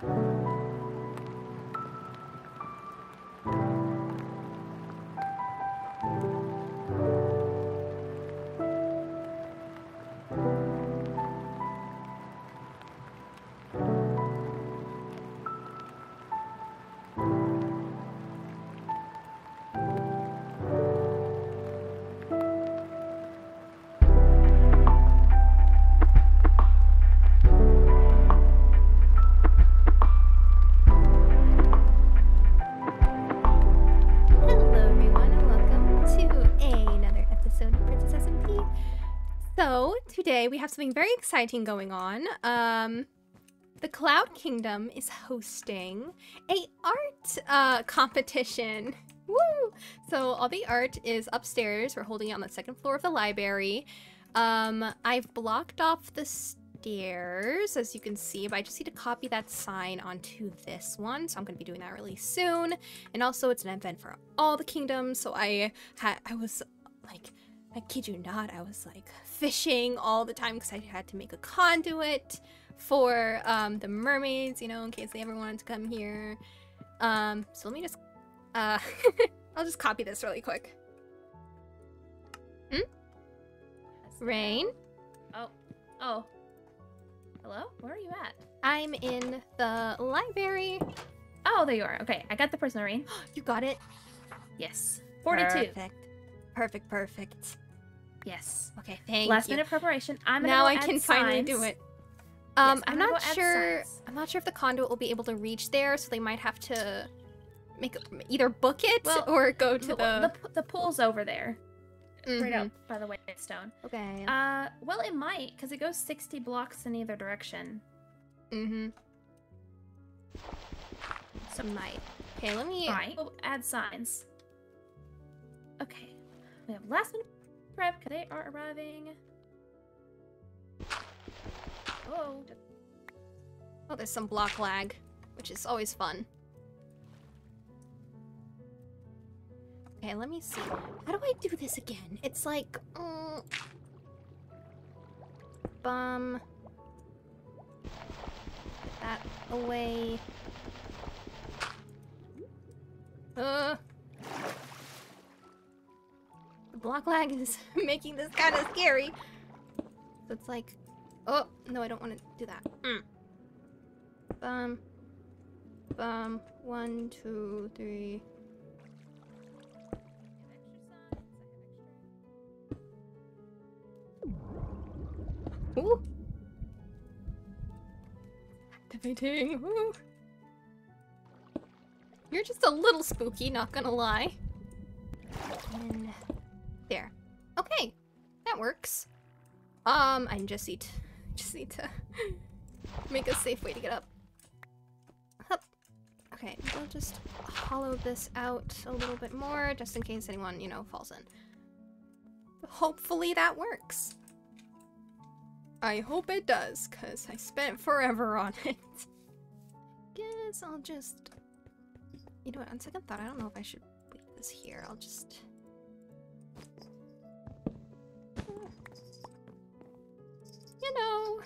Hello, today we have something very exciting going on. Um, the Cloud Kingdom is hosting a art uh, competition. Woo! So all the art is upstairs. We're holding it on the second floor of the library. Um, I've blocked off the stairs, as you can see, but I just need to copy that sign onto this one. So I'm going to be doing that really soon. And also, it's an event for all the kingdoms. So I had, I was like, I kid you not, I was like fishing all the time because I had to make a conduit for um, the mermaids, you know, in case they ever wanted to come here. Um, so let me just, uh, I'll just copy this really quick. Hmm? Rayne, Oh. Oh. Hello? Where are you at? I'm in the library. Oh, there you are. Okay, I got the personal rain. You got it. Yes. 42. Perfect. Perfect. Perfect. Yes. Okay, thank Last you. minute preparation. I'm gonna now go I can finally do it. Um, Yes, I'm, I'm not sure. I'm not sure if the conduit will be able to reach there, so they might have to make either book it Well, or go to The, the. the, the pool's over there. Right Mhm. up by the white stone. Okay. Uh, well, it might, because it goes 60 blocks in either direction. mm-hmm. So, Might. Okay, let me. right. We'll add signs. Okay. We have last minute prep, because they are arriving. Whoa. Oh, there's some block lag, which is always fun. Okay, let me see. How do I do this again? It's like, mm, bum. Get that away. Uh. Block lag is making this kind of scary. So it's like, oh no, I don't want to do that. Mm. Bum. Bum. One, two, three. Ooh. Activating. Ooh. You're just a little spooky, not gonna lie. And. Okay, that works. Um, I just need, to, just need to make a safe way to get up. Up. Okay, we'll just hollow this out a little bit more, just in case anyone, you know, falls in. Hopefully that works. I hope it does, because I spent forever on it. Guess I'll just... You know what, on second thought, I don't know if I should leave this here. I'll just... You know...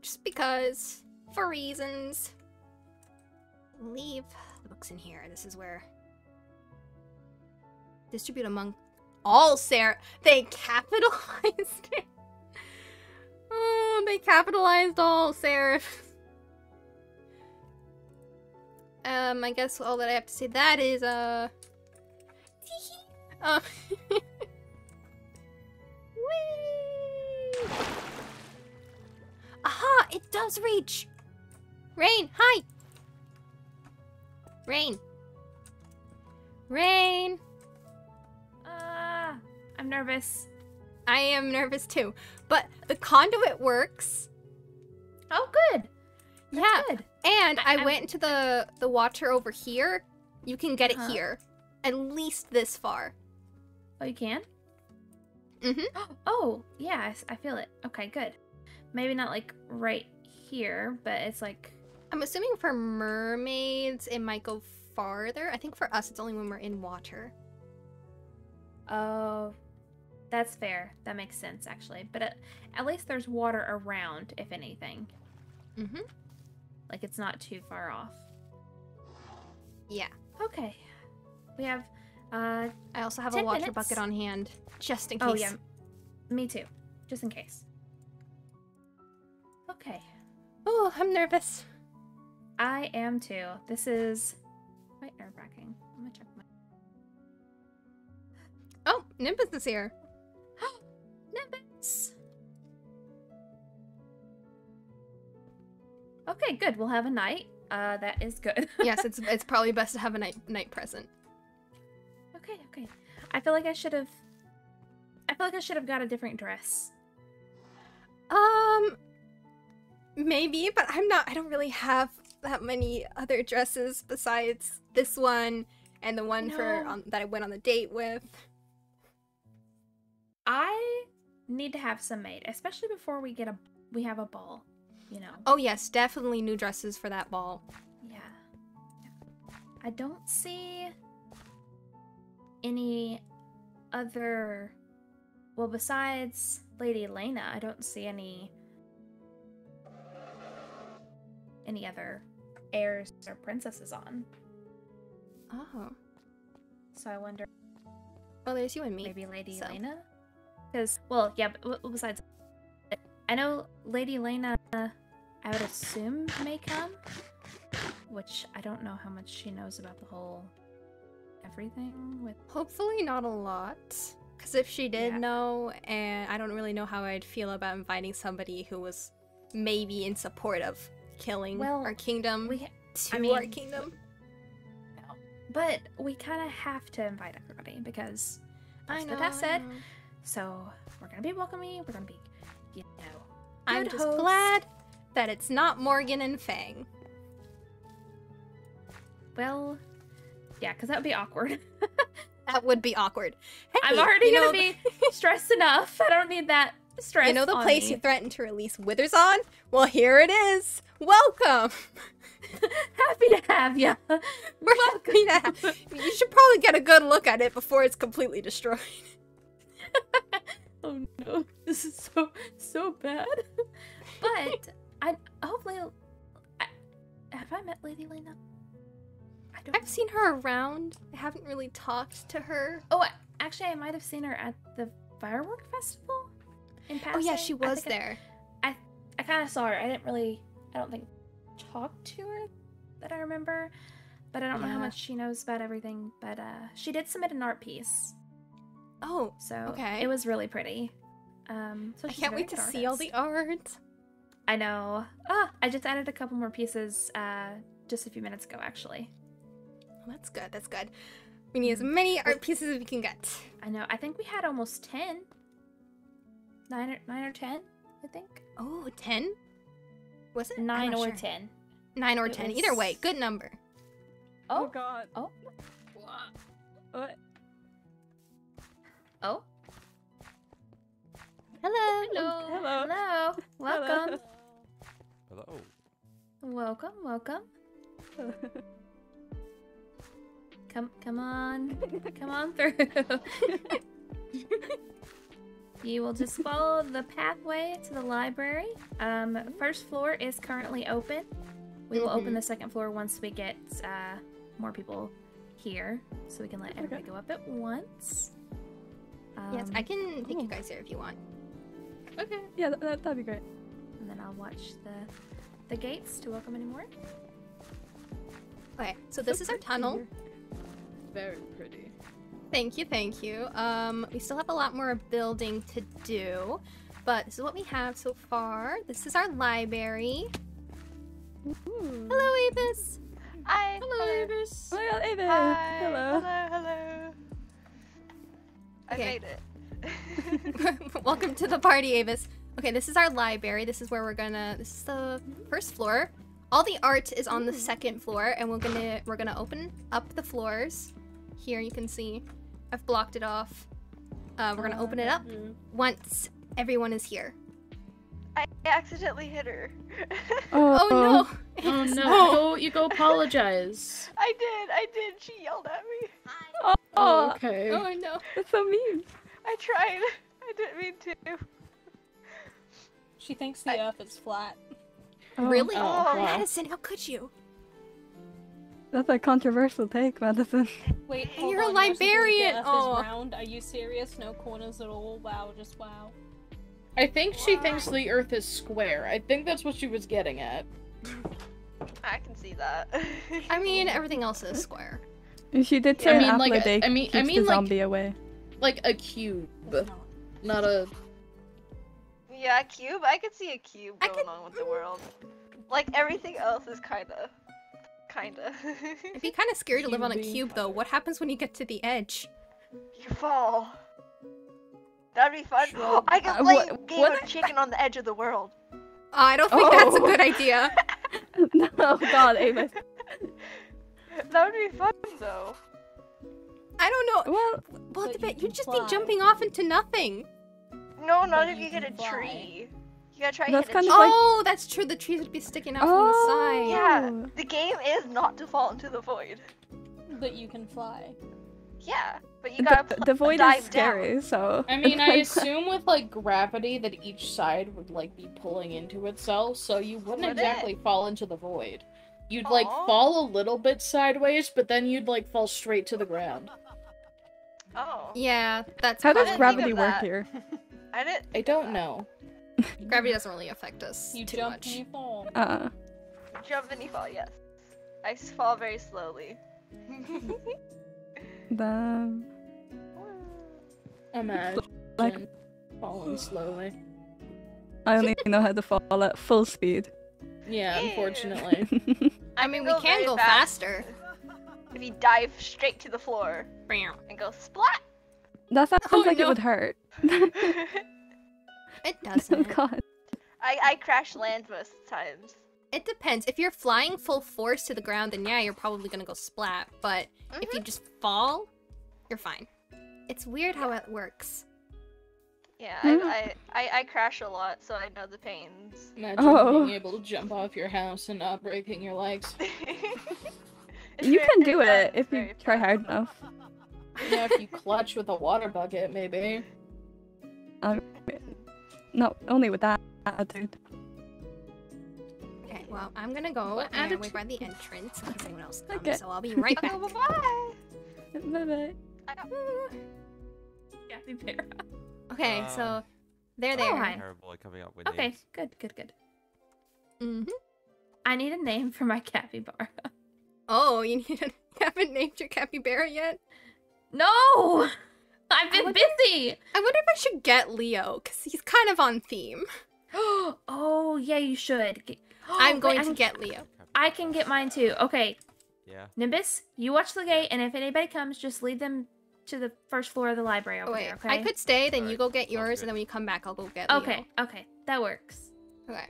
Just because. For reasons. Leave the books in here. This is where... Distribute among all Sarah. They capitalized it. Oh, they capitalized all Seraphs. Um, I guess all that I have to say that is, uh... uh... Whee! Aha! It does reach! Rayne, hi! Rayne. Rayne. Ah, I'm nervous. I am nervous too. But the conduit works. Oh, good. That's yeah. good. And I, I- went into the the water over here. You can get it Uh-huh. here. At least this far. Oh, you can? Mhm. Oh, yeah, I feel it. Okay, good. Maybe not like right here, but it's like I'm assuming for mermaids it might go farther. I think for us it's only when we're in water. oh, that's fair. That makes sense actually. But at, at least there's water around, if anything. Mhm. Like it's not too far off. Yeah. Okay. We have uh I also have a water minutes. bucket on hand, just in case. oh yeah. Me too. Just in case. Okay. Oh, I'm nervous. I am too. This is quite nerve wracking. I'm gonna check my Oh, Nimbus is here. Nimbus. Okay, good. We'll have a knight. Uh, that is good. yes, it's it's probably best to have a knight knight present. Okay, okay. I feel like I should have. I feel like I should have got a different dress. Um, maybe, but I'm not. I don't really have that many other dresses besides this one and the one for um, that I went on the date with. I need to have some made, especially before we get a we have a ball. You know. Oh yes, definitely new dresses for that ball. Yeah. I don't see any other. Well, besides Lady Lena, I don't see any any other heirs or princesses on. Oh, So I wonder well, there's you and me. maybe Lady so. Lena. Because well, yeah. But besides, I know Lady Lena. I would assume may come, which I don't know how much she knows about the whole everything with Hopefully not a lot. Because if she did Yeah. know, and I don't really know how I'd feel about inviting somebody who was maybe in support of killing Well, our kingdom we. to I our mean- kingdom. But we kind of have to invite everybody because I that's know. what I I said. so we're gonna be welcoming. We're gonna be, you know. I'm just host. glad that it's not Morgan and Fang. Well, yeah, because that would be awkward. That would be awkward. Hey, I'm already gonna know, be stressed enough. I don't need that stress. You know the place me. you threatened to release Withers on? Well, here it is. Welcome. Happy to have you. We're happy to have- You should probably get a good look at it before it's completely destroyed. oh no, this is so so bad. but I hopefully I, have I met Lady Lena? I. I've seen her around. I haven't really talked to her. Oh, actually, I might have seen her at the firework festival. In Oh yeah, she was I- there. I, kind of saw her. I didn't really. I don't think talk to her that I remember, but I don't know how much she knows about everything. But uh, she did submit an art piece, Oh, so Okay. it was really pretty. Um, so I can't wait to good see all the art. I know. Ah, I just added a couple more pieces uh, just a few minutes ago, actually. Well, that's good. That's good. We need as many art pieces as we can get. I know. I think we had almost ten. Nine or nine or ten, I think. Oh, 10? Was it? Nine or sure. ten. 9 or It 10. Either way, good number. Oh, oh god. Oh. oh. What? Oh. Hello. Hello. Hello. Hello. Welcome. Hello. welcome. Welcome. Come, come on, come on through. you will just follow the pathway to the library. Um, first floor is currently open. We will open Mhm. the second floor once we get uh, more people here, so we can let everybody go up at once. yes, Um, I can take you guys there if you want. Okay. Yeah, that, that, that'd be great. and then I'll watch the the gates to welcome any more. Okay, so this is our pretty tunnel. Here. Very pretty. Thank you, thank you. Um, we still have a lot more building to do, but this is what we have so far. This is our library. Ooh. Hello, Avis. Hi. Hello, Avis. My god, Avis! Hi. Hello. Hello. Hello. I Okay. made it. Welcome to the party, Avis. Okay, this is our library. This is where we're gonna. This is the first floor. All the art is on the second floor, and we're gonna we're gonna open up the floors. Here you can see, I've blocked it off. Uh, we're gonna open it up once everyone is here. I accidentally hit her. Oh no! Oh no, you go, you go apologize. I did. I did. She yelled at me. Oh, Oh, okay. Oh no! that's so mean. I tried. I didn't mean to. She thinks the I- earth is flat. Oh, Really? Oh, wow. Madison, how could you? That's a controversial take, Madison. Wait, And hold you're a on, you're librarian! Earth Oh. is round. Are you serious? No corners at all? Wow, just wow. I think she thinks the Earth is square. I think that's what she was getting at. I can see that. I mean, everything else is square. She did say I say mean, like, a day I mean- I mean, the like- zombie away. Like a cube, It's not. not a. yeah, a cube. I could see a cube going could- on with the world. Like everything else is kinda, kinda. It'd be kind of scary to live on a cube, though. What happens when you get to the edge? you fall. That'd be fun. Sure. I could Uh, play what- a game what? of chicken on the edge of the world. I don't think that's a Oh. good idea. no, God, Amos. That would be fun though. I don't know. Well, Well, But the bit you you'd just fly. be jumping off into nothing. No, not But if you you get a fly. tree. You gotta try That's hit kind of like- Oh, that's true. The trees would be sticking out from the Oh. side. Yeah, Oh. the game is not to fall into the void. But you can fly. Yeah, but you gotta the, the void dive is scary, so. I mean, I assume with like gravity that each side would like be pulling into itself, so you wouldn't Would it? exactly fall into the void. You'd like Aw. fall a little bit sideways, but then you'd like fall straight to the ground. Oh, Yeah, that's How does didn't probably- think gravity work that. here? I didn't. I don't that. know. Gravity doesn't really affect us You too jump much. and you fall. Uh, Jump and you fall. Yes, I s- fall very slowly. the. Imagine Like- falling slowly. I only know how to fall at full speed. Yeah, Ew. unfortunately. I mean, we go can very go fast. faster. If you dive straight to the floor and go splat. that sounds Oh, like no. it would hurt. It oh doesn't. god. I I crash land most times. It depends. If you're flying full force to the ground, then yeah, you're probably gonna go splat. But if you just fall, you're fine. It's weird how it works. Yeah, Hmm. I, I I I crash a lot, so I know the pains. Imagine Oh. being able to jump off your house and not breaking your legs. You can do it if you try hard enough. Yeah, if you clutch with a water bucket, maybe. No, only with that attitude. Okay, well, I'm gonna go What and wait attitude? by the entrance in case anyone else comes. Okay. So I'll be right back. Oh, bye Bye bye. Capybara. Okay, Um, so there, Oh, there. hi. Terrible at coming up with Okay, names. good, good, good. hmm I need a name for my capybara. Oh, you need a, you haven't named your capybara yet? No! I've been wonder- busy! I wonder if I should get Leo, because he's kind of on theme. oh, yeah, you should. Get- I'm going I to get Leo. I can get mine too. Okay, Yeah. Nimbus, you watch the gate, and if anybody comes, just lead them to the first floor of the library over Oh, wait, there, okay? I could stay, then you Alright, go get yours, good. and then when you come back, I'll go get Leo. Okay, okay, that works. Okay.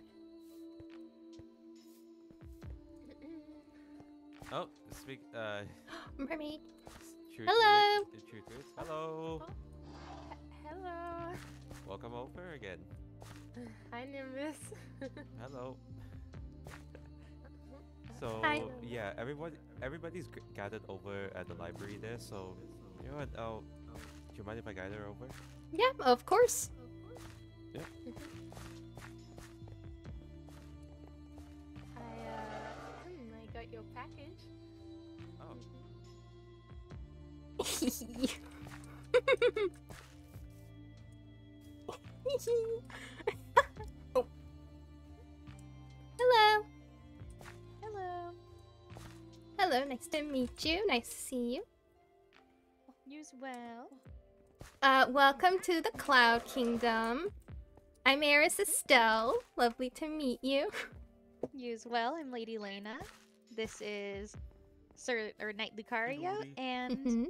Oh, speak. Uh, Mermaid. Hello. It, true to it. Hello. Hello. Welcome over again. Hi, Nimbus. Hello. So Hi. yeah, everybody everybody's gathered over at the library there. So you know what? I'll, do you mind if I gather over? yeah, of course. Yeah. I, uh, hmm, I got your package. Oh. Hello. Hello. Hello, nice to meet you. Nice to see you. Use well. Uh, welcome to the Cloud Kingdom. I'm Heiress Estelle. Lovely to meet you. Use well. I'm Lady Lena. This is Sir or Knight Lucario Lady. and Mhm.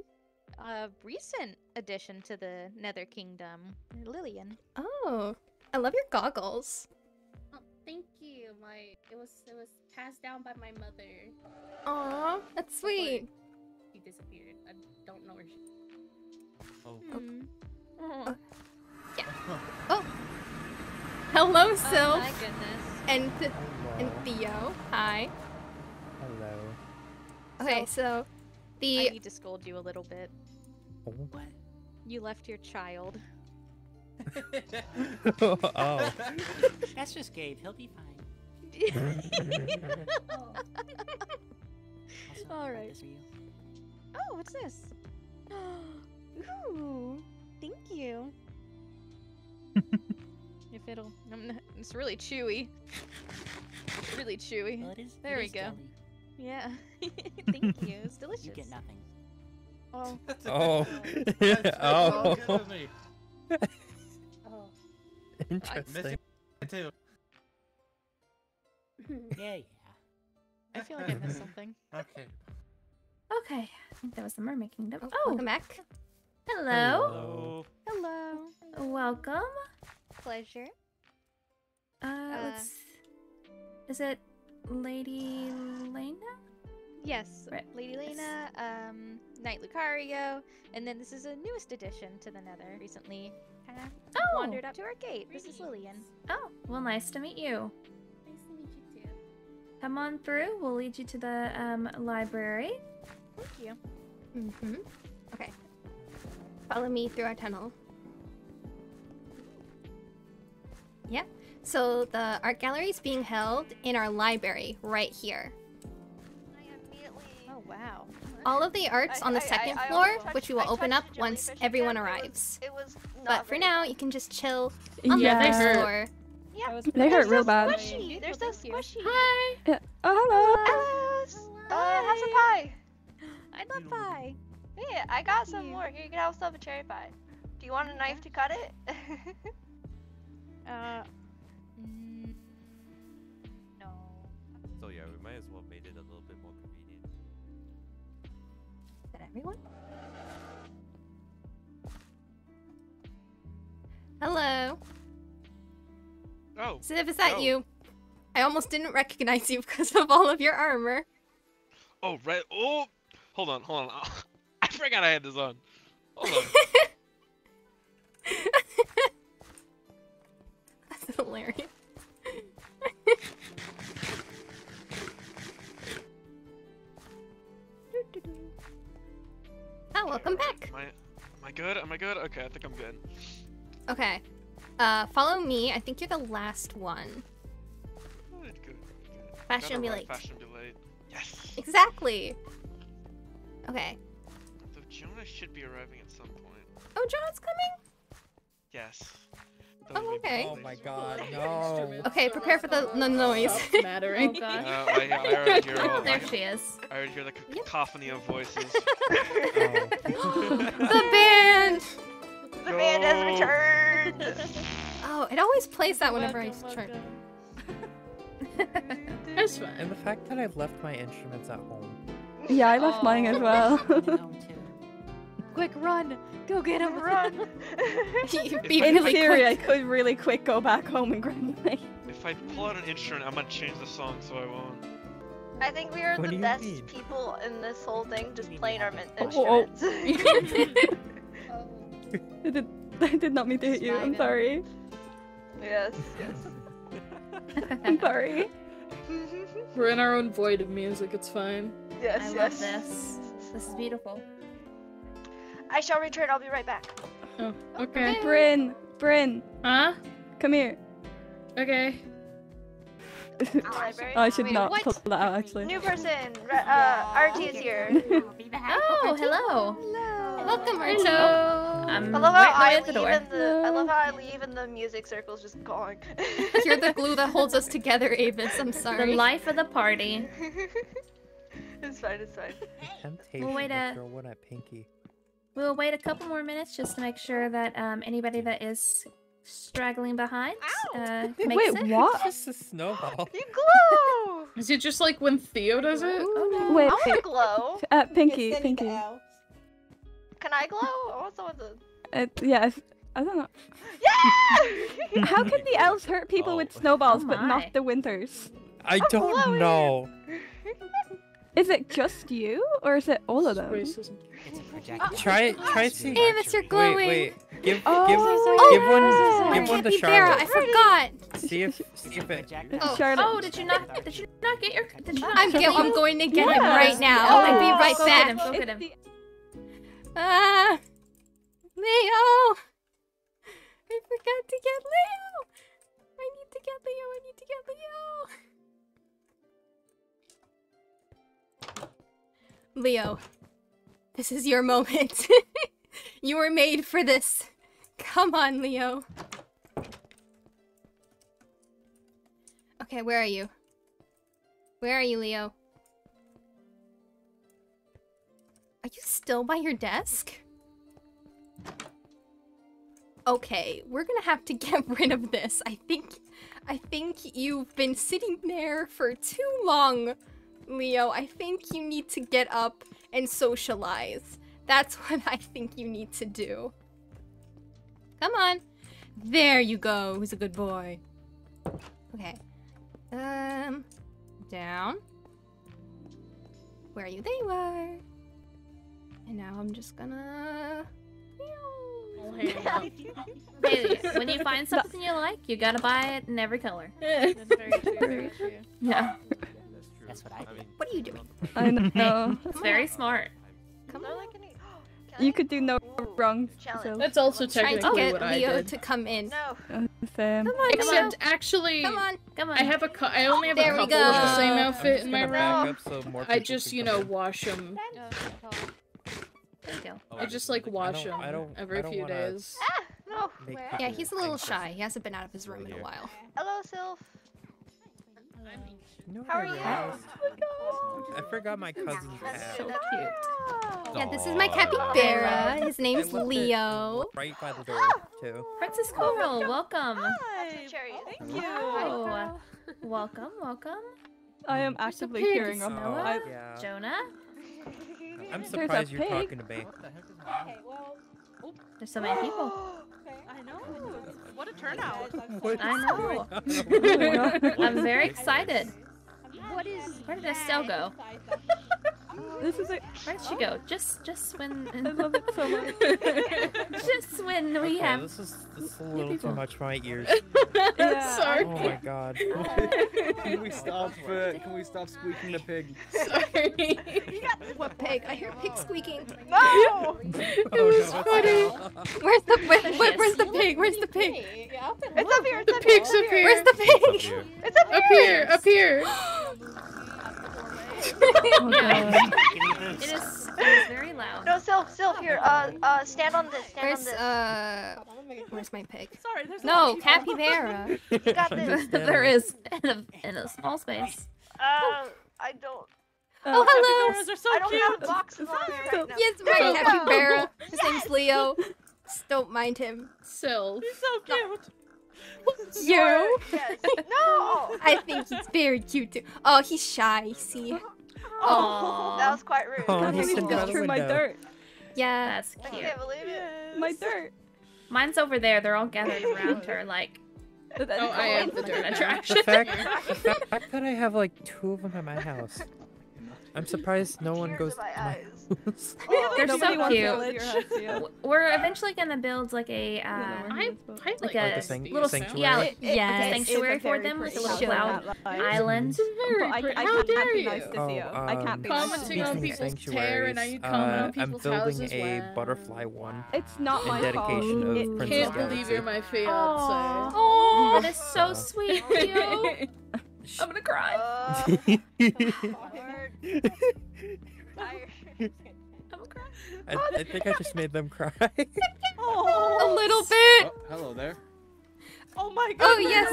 A recent addition to the Nether Kingdom, Lillian. Oh, I love your goggles. Oh, thank you. My it was it was passed down by my mother. Aw, that's sweet. She disappeared. I don't know where she. oh. Hmm. Oh. Hello, Oh Sylph. my goodness. and and Theo. Hi. Hello. Okay, so I the need to scold you a little bit. What? You left your child. oh. That's just Gabe. He'll be fine. All right. Oh, what's this? Ooh, thank you. if it'll, I'm not, it's really chewy. It's really chewy. Well, it is. There it we is go. jelly. Yeah. thank you. It's delicious. You get nothing. Oh. Oh. Oh. oh. Oh. Interesting. too. Yeah, yeah. I feel like I missed something. Okay. Okay, I think that was the Mermaid Kingdom. Oh, Oh, welcome back. hello. Hello. Hello. Welcome. Pleasure. Uh, Uh, let's. Is it Lady Lena? Yes, Right. Lady Lena, um, Knight Lucario, and then this is a newest addition to the Nether. Recently, kind of Oh. wandered up to our gate. This is Lillian. Oh, well, nice to meet you. Nice to meet you too. Come on through. We'll lead you to the um, library. Thank you. Mm-hmm. Okay. Follow me through our tunnel. Yep. So the art gallery is being held in our library right here. Oh wow. All of the art's I- on the I- I- second I floor, touched- which we will open up once everyone again. It was- arrives. It was, But for now, good. you can just chill Yeah, on the they first hurt. floor. Yeah, was They they're hurt so real bad. Squishy. They're so squishy. Hi. Yeah. Oh, hello. Hello. s- Uh, have some pie. I love pie. Hey, I got some you. more. Here, you can have some of cherry pie. Do you want a knife to cut it? Uh. Mm, no. So yeah, we might as well made it a little bit more convenient. Is that everyone? Hello. Oh. Ziv, is that Oh. you? I almost didn't recognize you because of all of your armor. Oh, right. Oh, hold on, hold on. I forgot I had this on. Hold on. That's hilarious. oh, welcome back. Am I, am I good? Am I good? Okay, I think I'm good. Okay. Uh, follow me. I think you're the last one. Good, good, good. Fashion Gotta be late. Fashion be late. Yes. Exactly. Okay. So Jonah should be arriving at some point. Oh, John's coming. Yes. Oh, Doesn't make me okay. Oh my god, no. Okay, prepare for the, the noise. Stops mattering. Oh god. Uh, I, I already hear all, there I, she is. I already hear the cacophony of voices. Oh. the band. the band has returned. Oh, it always plays that whenever I Welcome, turn. welcome. That's fine. And the fact that I've left my instruments at home. Yeah, I left mine as well. Quick, run! Go get him! Run. Be In really theory, I could really quick go back home and grab mine. if I pull out an instrument, I'm gonna change the song, so I won't. I think we are What the best mean? people in this whole thing, just playing our have min- Oh, oh. instruments. Oh. I did, I did not mean to hit you. I'm sorry. yes, yes. I'm sorry. We're in our own void of music. It's fine. Yes, I yes. love this. This is beautiful. I shall return. I'll be right back. Oh, okay. Bren, Bren, Huh? come here. Okay. Library. I should Wait, not what? pull that out actually. New person. Re- uh, RT is here. Oh, hello. Welcome, Archie. Hello. I'm I love how right I leave door. and the I love how I leave and the music circle's just gone. You're the glue that holds us together, Avis. I'm sorry. The life of the party. it's fine. It's fine. Temptation wait a- throw one at Pinky. We'll wait a couple more minutes just to make sure that um, anybody that is straggling behind uh, makes Wait, it. what? It's just a snowball. You glow. Is it just like when Theo does it? Wait, I want to glow. uh, Pinky, Pinky. Can I glow? I want someone to. Uh, yeah, I don't know. Yeah. How can the elves hurt people Oh. with snowballs Oh but not the winters? I don't glowing. know. Is it just you, or is it all of them? Racism. It's a. Ah. Try try seeing. Hey, Mr. Glowing. Wait, wait. Give oh, give oh, give oh. one oh, give one to Charlotte. I forgot. See if see if it. Oh, oh, did you not did you not get your? Did you not I'm get, I'm going to get yeah. him right now. Oh, I'll be right go back. Get him, him. Ah, uh, Leo. I forgot to get Leo. I need to get Leo. I need to get Leo. Leo this is your moment. you were made for this. Come on, Leo. Okay, where are you? Where are you, Leo? Are you still by your desk? Okay, we're gonna have to get rid of this. I think I think you've been sitting there for too long, Leo. I think you need to get up and socialize. That's what I think you need to do. Come on. There you go. Who's a good boy? Okay. Um, down. Where are you? There you are. And now I'm just gonna. Bailey, when you find something you like, you gotta buy it in every color. That's very true. Very true. Yeah, That's what I do. What are you doing? I know. it's very smart. Come on. You could do no wrong. Challenge. So. That's also Trying to get what I Leo did. to come in. No. Same. Come on, Leo. Except actually, Come on. Come on. I have a cou- I only have There a we couple of the same outfit in my room. so I just, you know, wash them. No, no, There you go. Oh, I just like wash don't- them I don't- every I don't few wanna- days. Ah, no. Yeah, he's a little shy. He hasn't been out of his room in a while. Hello, Sylph. You know what How I are you? realized? Oh I forgot my cousin's That's hat. so cute. Yeah, this is my capybara. His name's I left it Leo. Right by the door, too. Princess Coral, welcome. Hi. Cherry. Thank you. Oh, welcome, welcome. I am actively pig. hearing him. Noah? I, Yeah. Jonah, I'm surprised you're pig. talking to me. Okay, well, there's so many people. okay. I know. What a turnout. I know. I'm very excited. What is Where did Estelle go? this is a, Where did she go? Just, just when, I love it so much. just when we Okay, have. this is, this is a little too much for my ears. Yeah. Sorry. Oh my god. Can we stop? Uh, can we stop squeaking the pig? Sorry. What pig? I hear pig squeaking. No. It was funny. Where's the where, where- where's the pig? Where's the pig? It's up here. It's The up here. pig's up here. Where's the It's up pig? here. It's up Up here. here, up here. Oh. It is, it is very loud. No, Sylph. Sylph, here. Uh, uh, stand on this. Stand Where's on this. uh where's my pig? Sorry, there's No, capybara. You got this. Understand there that. is in a in a small space. Uh, I don't. Oh hello. Capybaras are so I don't cute. have boxes on there right now. Yes, There my you go. capybara. His name's Leo. Just don't mind him. Sylph. He's so cute. You? Yes. No. I think he's very cute too. Oh, he's shy. See? Oh, that was quite rude. Oh, Can't he's believe sitting he by goes through my dirt. Yeah. That's I can't believe it. My dirt. Mine's over there. They're all gathered around her, like Oh, I am the dirt attraction. The fact, the fact that I have like two of them at my house. I'm surprised no one goes in my to my eyes. house. They're so cute. your house, yeah. we're eventually gonna build like a uh, I, I like like, a Like san- little sanctuary? yeah, It- it- yeah, okay, sanctuary a for them, like a little show, cloud that lies. island. But I, I How can't dare be you? nice to Oh, Theo. I can't be nice to Commenting Theo. on people's tear and I comment on uh, I'm building a butterfly one. It's not In my dedication fault. of Princess Can't believe you're my fiance. Oh, that is so sweet, Leo. I'm gonna cry. Tired. I'm gonna. I, I think I just made them cry. A little bit. Oh, hello there. Oh my god. Oh yes.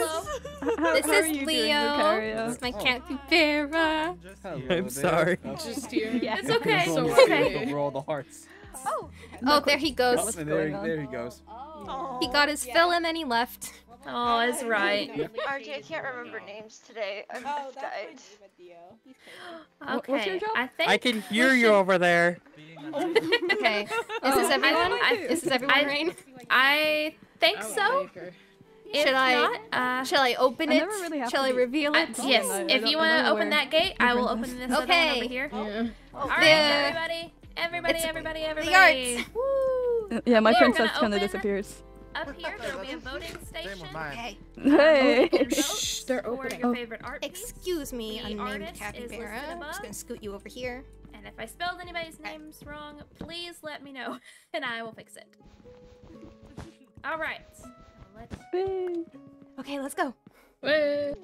How, This how are is Leo. doing, This is my Oh. capybara. Hello I'm there. sorry. Oh, Just here. Yeah. It's okay. So It's okay. Over the hearts. Oh, Oh, there he Oh, goes. and there, there he goes. Oh. He got his oh, fill and then he left. Oh, it's right. RJ, I can't remember names today. I'm Oh, I've that's died. my Diva Dio. He's What- what's your Okay, job? I think I can hear you over there. Okay. Is Oh, this everyone? I- Is this everyone, I- Rayne? I think so. If Should I- not, uh, Shall I open it? never really Shall I be- reveal I- it? yes. I- I if you want to open that gate, I will open is. this other one Okay. over here. Yeah. Oh, All right, The- everybody, everybody, It's everybody, The arts. Woo! Yeah, my We are princess kind of open- disappears. Up here, there will be a voting station. Okay. Hey. You Shh, they're for opening. your favorite art piece. Excuse me, The unnamed artist is capybara. listed I'm just gonna scoot you over here. And if I spelled anybody's names wrong, please let me know, and I will fix it. All right. Let's Hey. Okay, let's go. Wait.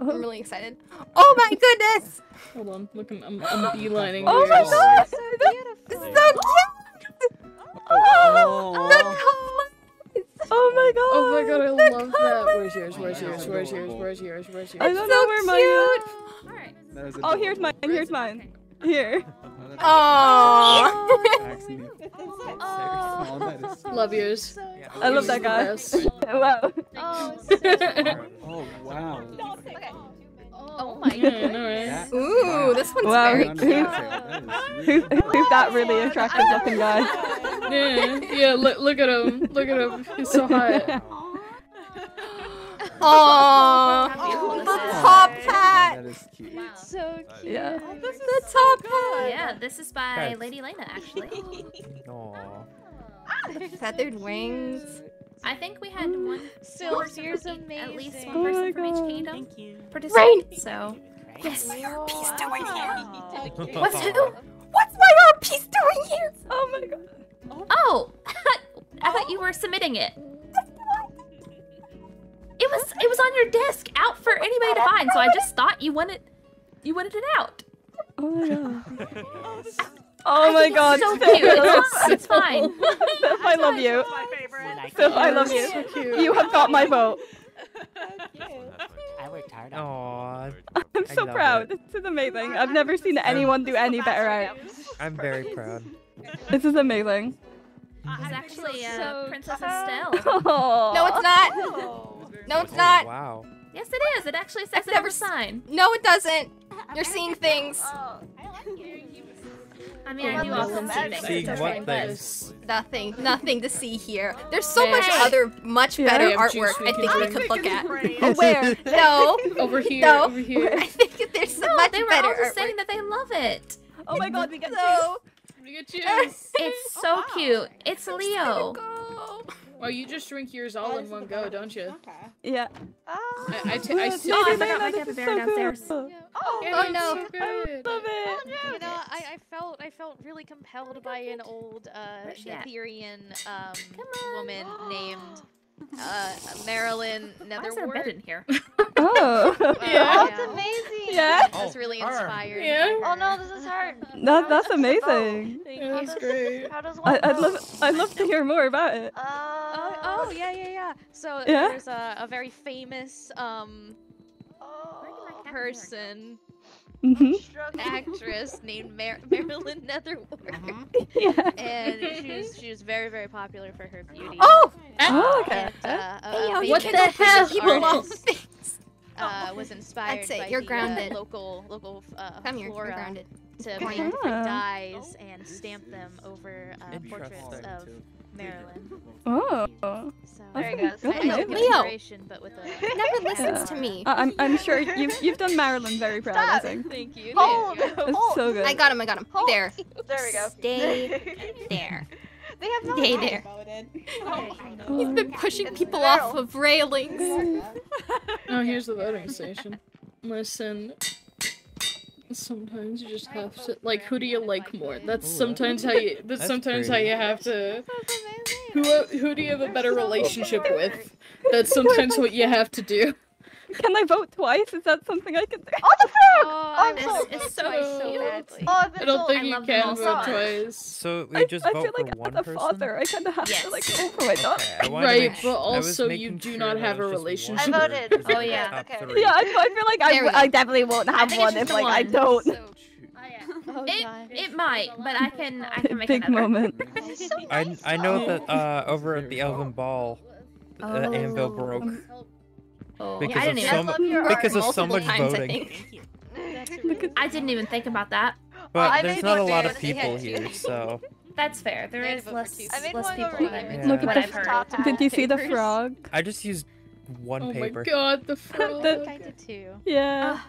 I'm really excited. Oh my goodness! Hold on, look, I'm, I'm, I'm beelining. Oh my yours. god! So beautiful. It's so cute! Oh. The colors! Oh, oh my god! Oh my god, I The love that. Where's yours? Where's yours? Where's yours? Where's yours? Where's yours? I don't so know where mine is. Alright. Oh, here's adorable. mine. Here's mine. Here. Aww. Actually, Oh, oh, that is Love yours. I love Yours that is guy. the wow. Oh, so Oh wow. Okay. Oh my goodness. know, right? Ooh, this one's Wow. very Who- cute. Who, who's that really attractive looking guy? Yeah, yeah. Look, look at him. Look at him. He's so hot. Aww. How beautiful The top hat. That is cute. So cute. Yeah. this is The top hat. Yeah, this is by Guys. Lady Lena, actually. Aww. Feathered wings. I think we had one Sylphier's person, amazing. at least one oh person my from each God. kingdom you. participate. So, Yes. What are piece doing here? what's who? What's my art piece doing here? Oh my god. Oh, I thought you were submitting it. It was it was on your desk, out for anybody to find. So I just thought you wanted you wanted it out. Oh my god. Oh my think god. it's so cute. It's, it's fine. Steph, I love you. My favorite. Steph, I love So you. cute. You have got my vote. I worked hard on Aww. I'm so love proud. This is amazing. I've never seen anyone do any better art. I'm very proud. This is amazing. It's actually uh, So Princess. Estelle. Oh. No, it's not. No, it's Oh, not. Wow. Yes, it is. It actually says I've it on never the sign. No, it doesn't. You're seeing things. Oh, I mean, I Well, do that's often see magic. Seeing It's what okay, things? Nothing. Nothing to see here. There's so much other, much Yeah. better We artwork I think we could look at. Oh, where? No. Over here. No. Over here. I think there's so No, much they were better all just artwork. saying that they love it. Oh my god, we get So, We get juice. It's so oh, cute. It's Leo. Go. Well, you just drink yours all in one go, don't you? Yeah. oh. I, I, t- I Look, still I Lady forgot my Lena, this so downstairs. cool. Oh, Yeah, Oh, it's no. so good. Love it. You know, I, I felt I felt really compelled by an old uh, Where's she um, woman named uh, Marilyn Why is there a bed in here? Oh. oh, Yeah. it's amazing. Yeah. I was really Oh, inspired. Yeah. Oh no, this is hard. That, that's How does amazing. Yeah, How that's great. How does one I, I'd love I'd love to hear more about it. Uh, Oh, oh yeah, yeah, yeah. So Yeah? there's a, a very famous um oh, person, hmm actress named Mar- Marilyn Netherworth, Yeah. and she was she was very very popular for her beauty. Oh! Oh, okay. And, uh, a- Hey, yo, What the hell? People love things. uh, was inspired That's it, by you're the, grounded. Uh, local local uh, Come here. You're flora grounded. to Come make different dyes and stamp them over uh, portraits Interesting. of Marilyn. Oh. So There you That's go. I, I amazing. took Leo. but with a Never listens Yeah. to me. I- I'm I'm sure you've you've done Marilyn very proud. I think. Thank you. Hold. You. That's Hold. so good. I got him. I got him. Hold. There. There we go. Stay there. They have no Stay idea. there. Oh. He's been pushing It's people off of railings. Oh, here's the voting station. Listen. Sometimes you just have to like. Who do you like more? That's sometimes how you. That's that's sometimes how you have to. Who who do you have a better relationship with? That's sometimes what you have to do. Can I vote twice? Is that something I can do? Oh, the frog! Oh, I'm this is so so cute. badly. Oh, I've been I don't think I you can all vote so much. twice. So we I, just I vote feel for like one as a person. father, I kind of have Yes. to like go for my daughter. Okay, I wanted to Right, but also you do sure not that have a relationship. I voted. Oh, yeah. Okay. three. Yeah, I, I feel like I, I definitely won't have one if the like I don't. So, Oh yeah. oh It god. it might, but I can I can make Big another. moment. So I nice. I know that uh over at the Elven Ball, the Oh. anvil broke Oh, because I of didn't I even. so love mu- because of so much times, voting. think. That's really I didn't even think about that. But I there's not a lot of people here, so That's fair. There I had is to vote for less two. I made less people over than here. Yeah. Look what at I've the heard. top. Did you see the frog? I just used one Oh paper. Oh my god, the frog. The- kind of too. Yeah. Ah.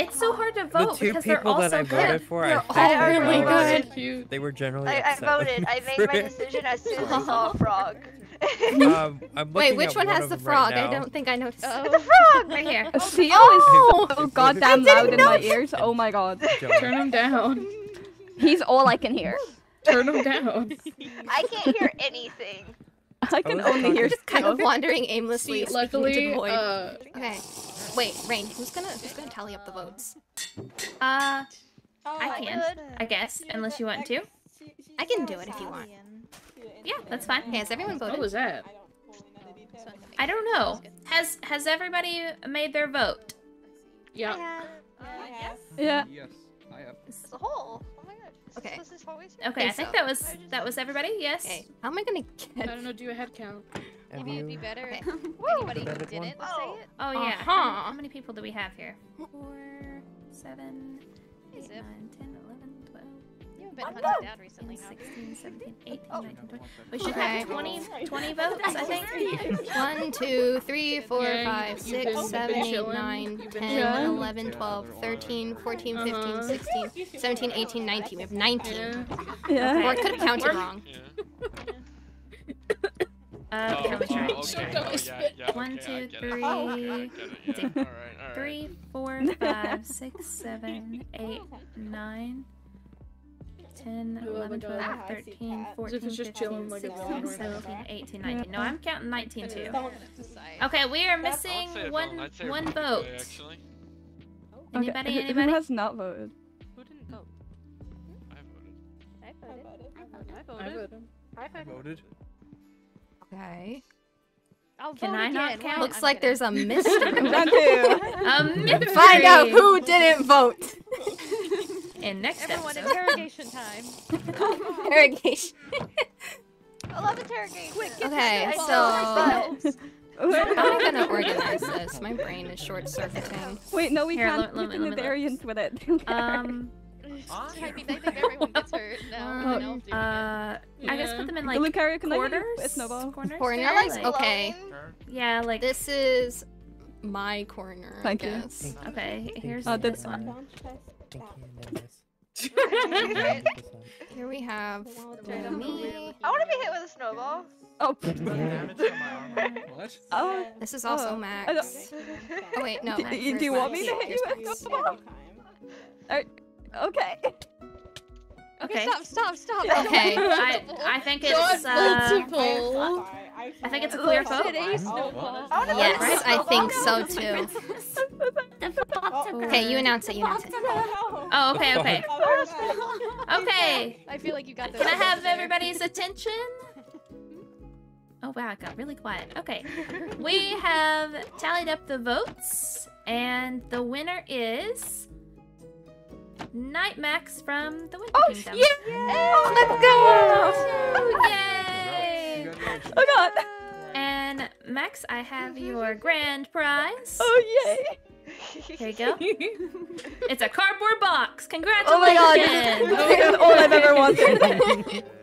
It's so hard to The vote two because they're people all that so I good. voted for, They're think all were really good. They were generally I, I voted. I made my decision as soon as I saw a frog. Um, I'm Wait, which at one has of the them right frog? I don't think I noticed. Oh. the frog! Right here. Seal Oh! is so goddamn loud in my ears. Oh my god. Turn him down. He's all I can hear. Turn him down. I can't hear anything. I can was only hear Just kind of wandering aimlessly. See, speaking into luckily, the void. uh, Okay. Wait, Rayne. Who's gonna who's gonna tally up the votes? Uh, Oh, I can, I guess, unless you want to. I can do it if you want. Yeah, that's fine. Okay, has everyone voted? what was that? I don't know. Has has everybody made their vote? Yeah. Yeah. Yes, I have. As a whole. Oh my god. This Okay. Is, this is always Okay, I think think so. that was that was everybody. Yes. Okay. How am I gonna get? I don't know. Do a head count. Have Maybe it'd be better Okay. if anybody who didn't Oh. say it. Oh yeah. How, Uh-huh. how many people do we have here? Four, seven, eight, Zip. nine, 10, been hunted down recently, 16, 17, 18, Oh. 19, 20. We should Okay. have 20, 20 votes, I think. One, two, three, four, Yeah, five, you've six, seven, eight, nine, 10, 11, 12, 13, 14, 15, Uh-huh. 16, 17, 18, 19. We have 19. Yeah. Yeah. Or I could have counted wrong. Yeah. Uh, Oh, okay, let me try. oh, okay. Oh, yeah, yeah, One, okay, two, get it. three. I get it, yeah. Alright, alright. Three, four, five, six, seven, eight, nine, 10, 11, 12, ah, 13, 14, if it's just 15, chilling like a 16, villain right now. 17, 18, 19. No, I'm counting 19 too. Okay, we are missing one villain. I'd say a one vote. actually. Anybody? who- Anybody? Who has not voted? Who didn't vote? I voted. I voted. I voted. I voted. Okay. I'll Can vote I not count? Looks I'm like kidding. there's a mystery. A mystery. Find out who didn't vote. in next Everyone, episode. interrogation time. Interrogation. I love interrogation. Quick, get Okay, this so- buttons. How am I gonna organize this? My brain is short circuiting. Wait, no, we Here, can't let- let put me- in let the me with it. Um, I think, I think everyone gets hurt now. And I'll do it. uh, I guess put them in like Lucario, can I quarters. get snowball? Corners. Corners? there, like- Okay. Yeah, like This is my corner. Thank I you. guess. You. okay. Here's Uh, this one. Thank you, Nimbus. Alright. This one. Here we have me. I want to be hit with a snowball. Oh. Damage on my armor. What? Oh. This is also Oh, Max. Oh wait, no. Do, Max, do where's you want Max? me to hit you with a snowball? Okay. Okay. Stop, stop, stop. Okay. I I think it's Not uh, multiple. I think it's a clear vote. Today's snowball. I want to Yes, I think so Oh. too. Okay, you announce it. You announce it. Oh, okay, okay. Oh, okay. I feel like you got this. Can I have everybody's attention? Oh wow, it got really quiet. Okay. We have tallied up the votes, and the winner is Nightmax from the Winter Oh, Kingdom. yeah! Let's go! Yay! Oh, Oh god. And Max, I have your grand prize. Oh yay. Here you go. It's a cardboard box. Congratulations! Oh my god, this is, this is all I've ever wanted.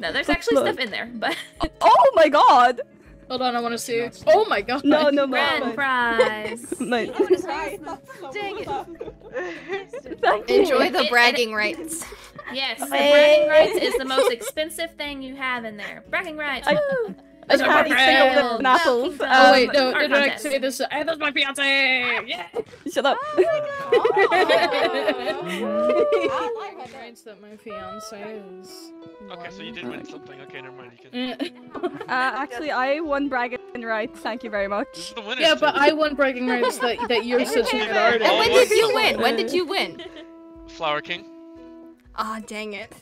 No, there's actually stuff in there, but oh my god. Hold on, I want to see. Oh my god. No, no, no. grand prize. My, Dang it. thank you. Enjoy the It- bragging rights. Yes, the bragging rights is the most expensive thing you have in there. Bragging rights. I- woo! I That's can't my sing friend. over the apples. Oh, Oh wait, no, Art did I contest. say this? Hey, that's my fiance. Yeah. Shut up. I like rights that my fiance is. Okay, so you did win something. Okay, never mind. You can. Uh, actually, I won bragging rights. Thank you very much. The winner. yeah but I won bragging rights that that you're such a good artist. And when did you win? When did you win? Flower King. Ah, dang it.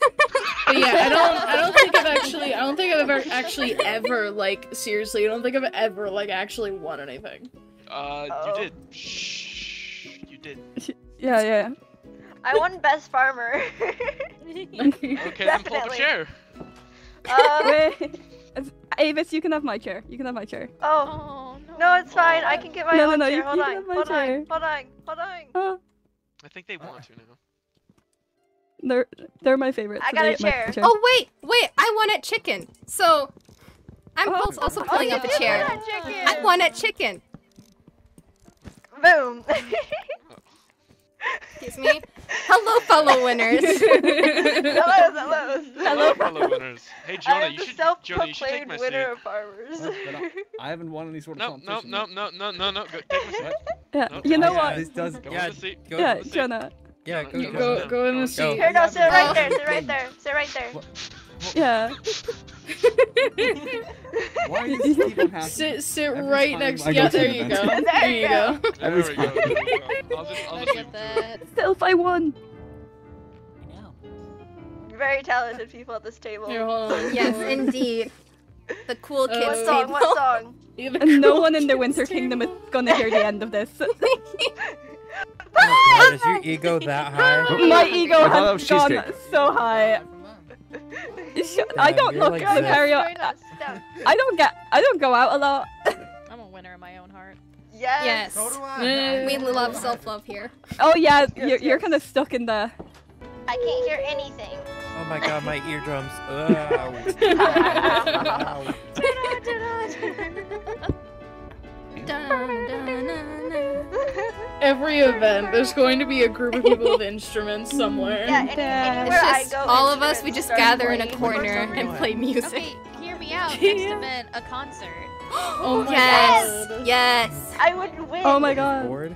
But yeah, I don't. I don't think I've actually. I don't think I've ever actually ever like seriously. I don't think I've ever like actually won anything. Uh, Oh. you did. Shh. You did. Yeah, yeah. I won best farmer. Okay, then pull up a Definitely. chair. um, Avis, you can have my chair. You can have my chair. oh, Oh no. no, it's fine. I can get my No, no, own no, chair. you- hold you on, can have my hold on, hold on, hold on. Oh, I think they want to now. They're they're my favorites. I so got a get my chair. Oh wait, wait! I won at chicken. So I'm Oh. also- also Oh, pulling you up a chair. win. I won at chicken. Boom. Excuse me. Hello, fellow winners. hello, hello. Hello. Hello, winners. Hey, I Jonah, am you the should. Jonah, you should take self-proclaimed my winner seat. of farmers. What? But I, I haven't won any sort of No, no, no, no, no, no, no. Go, take my seat. Yeah, No, you know yeah, what? This does. Go yeah, in the seat. go. Yeah, Let's see. Jonah. Yeah, Go, go. go, go. Go go in the Go. seat. Here, no, sit right there, sit right there, sit right there. Yeah. Why does this keep happening? Sit, sit Every right next. Yeah, to there you event. go. There There you you go. go. There we go. There we go. I'll just, I'll Look at that. Self, I won. Very talented people at this table. Here, hold on. Yes, indeed. The cool Uh, kids What What song? table. What song? You're the And no one in the kids Winter Kingdom is gonna hear the end of this. Oh god, is your ego that high? My ego I thought that has was gone cheesecake. so high. Sh- I don't you're look like like this. Lucario. Join us. Stop. I don't get. I don't go out a lot. I'm a winner in my own heart. Yes. Yes. So do I. Yeah. We love self love here. Oh yeah, Yes, you're, you're kind of stuck in the. I can't hear anything. Oh my god, my eardrums. Ugh. Ow. Every event, there's going to be a group of people with instruments somewhere. Yeah, any, anywhere It's I just go, all of us. We just start gather in a corner and play music. Okay, hear me out. Next Yeah. event, a concert. Oh my yes, god. yes. I would win. Oh my god. I would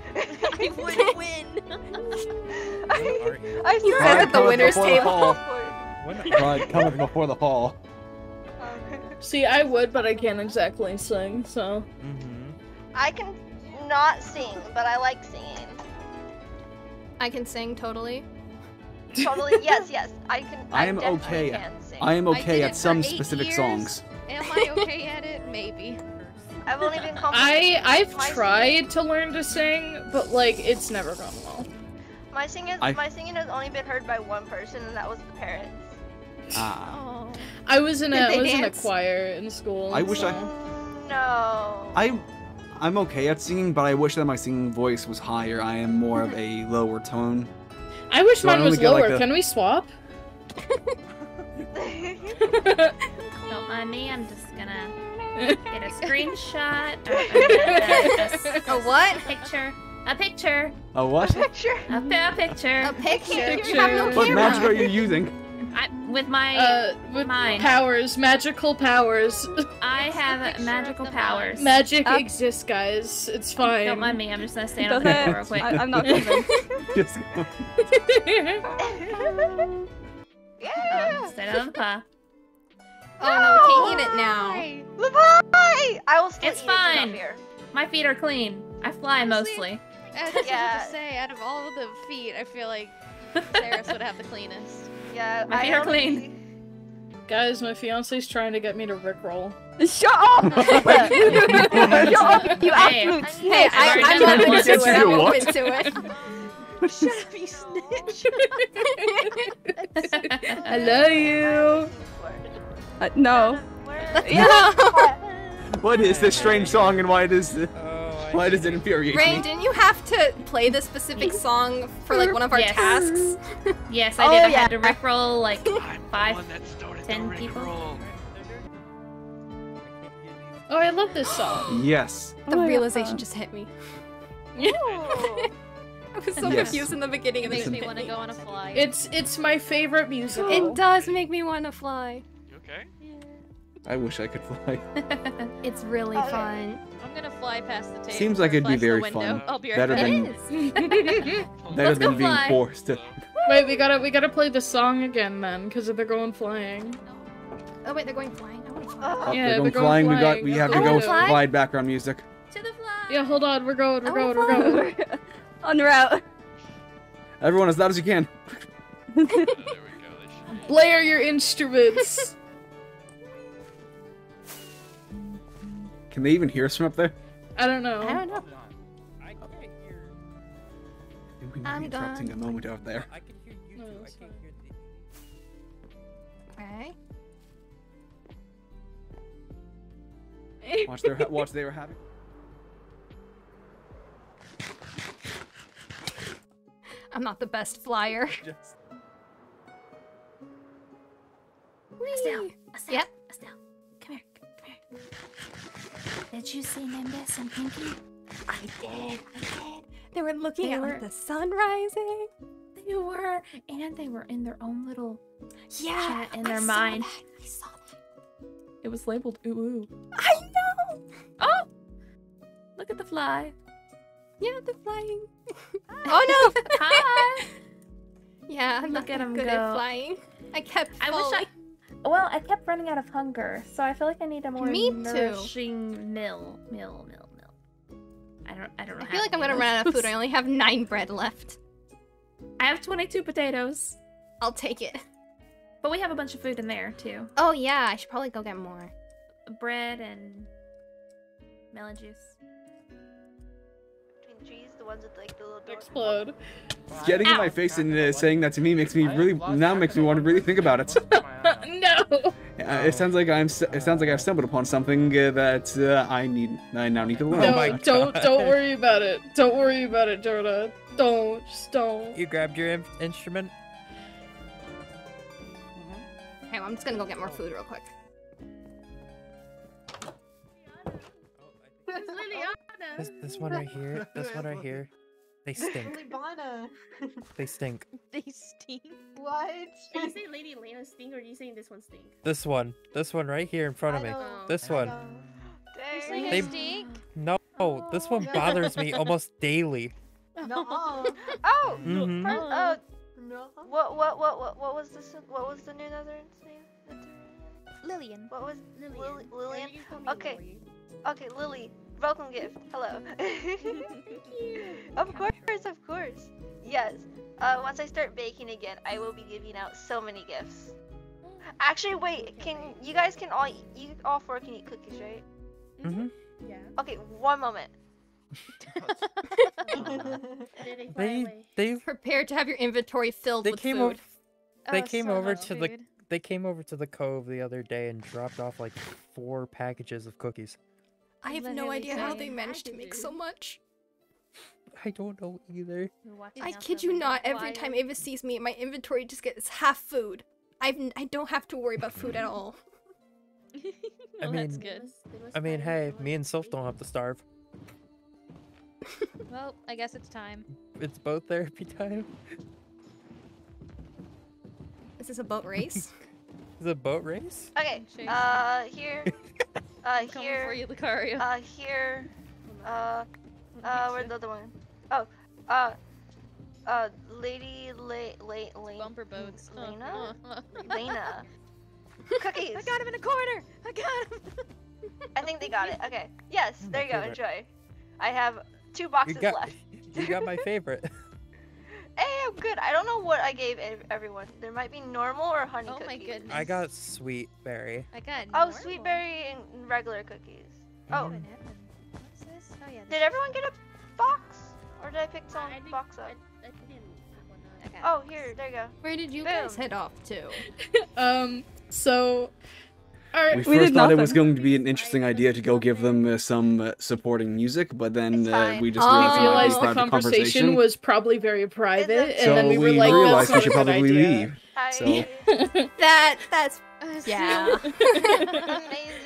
win. What are you? I He said at the winner's table. What? Right, coming before the fall. See, I would, but I can't exactly sing, so. Mm-hmm. I can not sing, but I like singing. I can sing totally. Totally. yes, yes. I can. I I, am okay. Can sing. I am okay did at some specific years. songs. Am I okay at it? Maybe. I've only been. I I've My tried to learn to sing, but like it's never gone well. My singing, I- my singing has only been heard by one person, and that was the parents. Ah. Oh. I was in a Did I they was in a choir in school. I wish I- No. I, I'm okay at singing, but I wish that my singing voice was higher. I am more of mm-hmm. a lower tone. I wish So I mine was only get, like, lower. Can we swap? Don't mind uh, me, I'm just gonna get a screenshot. or- or a, a- A what? a picture. A picture. A what? Picture. A, pi- a picture. A picture? Picture. You have no What camera. magic are you using? I, with my, Uh, with Mine. powers, magical powers. I have picture of magical the powers. Magic Up. exists, guys. It's fine. Don't mind me. I'm just gonna stand on Does the floor real quick. I, I'm not convinced. Just yeah. Um, stand on the paw. Oh no, we can't eat it now. Levi! I will still It's eat it's fine. fair. My feet are clean. I fly Honestly, mostly. I was Yeah. to say, out of all the feet, I feel like Cirrus would have the cleanest. Yeah, My I feet are only- clean. Guys, my fiance's trying to get me to rickroll. Shut up! Shut up! You absolute Hey, snitch! I, I've I'm already open done to that. it. I'm What? open to it. Shut up, you snitch! I love you. Uh, no. Yeah. what is this strange song and why does it, I why does it infuriate Rayne, me? didn't you have to play this specific song for like one of our Yes. tasks? Yes, I Oh, did. I yeah. had to rickroll like I'm Five, the one that started ten the people. rickroll. Oh, I love this song. Yes. The Oh realization God. just hit me. Ooh. I was so Yes. confused in the beginning It and makes me want to go on a flight. It's it's my favorite musical. It does make me want to fly. You okay? I wish I could fly. It's really oh, Okay. fun. I'm gonna fly past the table. Seems like it'd be very fun. I'll be right Better back. than- It is. Better Let's go than being fly. forced to. Wait, we gotta we gotta play the song again then, because they're going flying. Oh wait, they're going flying. I want to fly. Oh, Yeah, they're they're going going flying. We got. flying. We Go have to go it. Fly? slide background music. To the fly. Yeah, hold on, we're going, we're I going, wanna we're going. En route. Everyone as loud as you can. Oh, there we go. They Blare your instruments. Can they even hear us from up there? I don't know. I don't know. I can't hear. I think we might I'm be interrupting a moment out there. I can hear you No, two. I can't hear the. Okay. Watch their. Watch they were having. I'm not the best flyer. Just. Estelle, Estelle, Yep. Did you see Nimbus and Pinky? I did. I did. They were looking They at were- the sun rising. They were, and they were in their own little Yeah. chat in their I their saw mind. that. I saw that. It was labeled ooh ooh. I know. Oh, look at the fly. Yeah, they're flying. oh no. Hi. Yeah, I'm Look not at 'em good go. at flying. I kept I wish I. falling. Well, I kept running out of hunger, so I feel like I need a more Me too. nourishing meal, meal, meal, meal. I don't, I don't know. I feel like I'm gonna run out of food. I only have nine bread left. I have 22 potatoes, I'll take it. but we have a bunch of food in there too. Oh yeah, I should probably go get more. Bread and melon juice. Between trees, the ones with like the little door. Explode. Getting in my face and uh, saying that to me makes me really now makes me want to really think about it. no. Uh, it sounds like I'm. It sounds like I've stumbled upon something uh, that uh, I need. I now need to learn. No, don't don't worry about it. Don't worry about it, Jordan. Don't, just don't. You grabbed your in- instrument. Okay, well, I'm just gonna go get more food real quick. This, this one right here. This one right here. They stink. Libana. They stink. They stink. What? Did you say Lady Lena stink or are you saying this one stink? This one. This one right here in front of me. This one. You're saying They- they stink? No, oh, this one bothers me almost daily. No. Oh, per- uh, No. what, what, what, what, what was this? What was the new Netherlands name? Lillian. What was Lillian. Lily, Lillian? You call me Okay, Lily. okay, Lily. Welcome gift. Hello. of course, of course. Yes. Uh, once I start baking again, I will be giving out so many gifts. Actually, wait. Can you guys can all you all four can eat cookies, right? Mm-hmm. Yeah. Okay, one moment. They They prepared to have your inventory filled they with came food. over. They Oh, came so over much to the they came over to the cove the other day and dropped off like four packages of cookies. I have no idea how they managed to make so much. I don't know either. I kid you not. Every time Ava sees me, my inventory just gets half food. I've n- I don't have to worry about food at all. I Well, that's mean- good. I mean, hey, me and Soph don't have to starve. Well, I guess it's time. It's boat therapy time. Is this a boat race? Is it a boat race? Okay. Uh, here. Uh, Coming for here. you, Lucario. Uh, here. Uh, uh, where's the other one? Oh, uh, uh, Lady La La Lane. Bumper boats. Lena? Lena. Cookies. I got him in a corner. I got him. I think they got it. Okay. Yes, there you go. Enjoy. I have two boxes got left. you got my favorite. Hey, I'm good. I don't know what I gave everyone. There might be normal or honey Oh my goodness. I got sweet berry. I got. Oh, sweet berry and regular cookies. Oh, What's this? Oh yeah. did everyone get a box? Or did I pick some I box up? I, I didn't pick one up. Okay. Oh, here, there you go. Where did you Boom. guys head off to? Um. So. Alright. We We first did thought it was going to be an interesting idea to go give them uh, some uh, supporting music, but then uh, we just. We realized it realized the private conversation was probably very private, so and then we were like, realized we should probably leave. Hi. So That that's yeah. Amazing.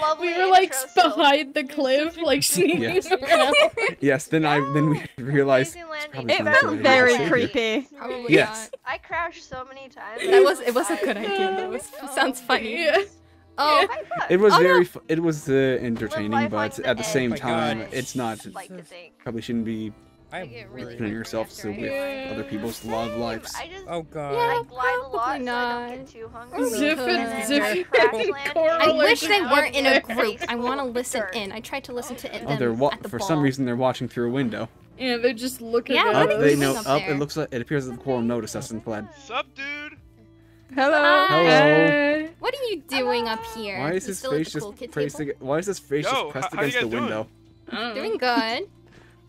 Lovely We were like intro, so- behind the cliff, like sneaking Yes. around. yes, then I then we realized Amazing landing. probably It felt very idea. creepy. Probably Yes. not. I crashed so many times. That was it was a good idea. It was sounds funny. Yeah. Oh, High five. It was Oh, no. very fu- it was uh, entertaining, but like at the same edge. Oh time, gosh. it's not like to think. probably shouldn't be I'm get really worried. putting yourself after so with Yeah. other people's love lives. I just Oh god. I glide a lot probably so I don't not. get too hungry. Ziff and- and Ziff I and crash Coral land. I like wish they weren't in a group. I want to listen dirt. in. I tried to listen to it. Oh, they're at the for ball. some reason they're watching through a window. Yeah, they're just looking Yeah, at what Up, us. they know. up Up, there? it looks like it appears that the quorum noticed us and fled. Sup, dude? Hello. Hello. What are you doing up here? Why is You his face just cool pressed? Why is his face just pressed how- how you against the window? I don't. Doing good.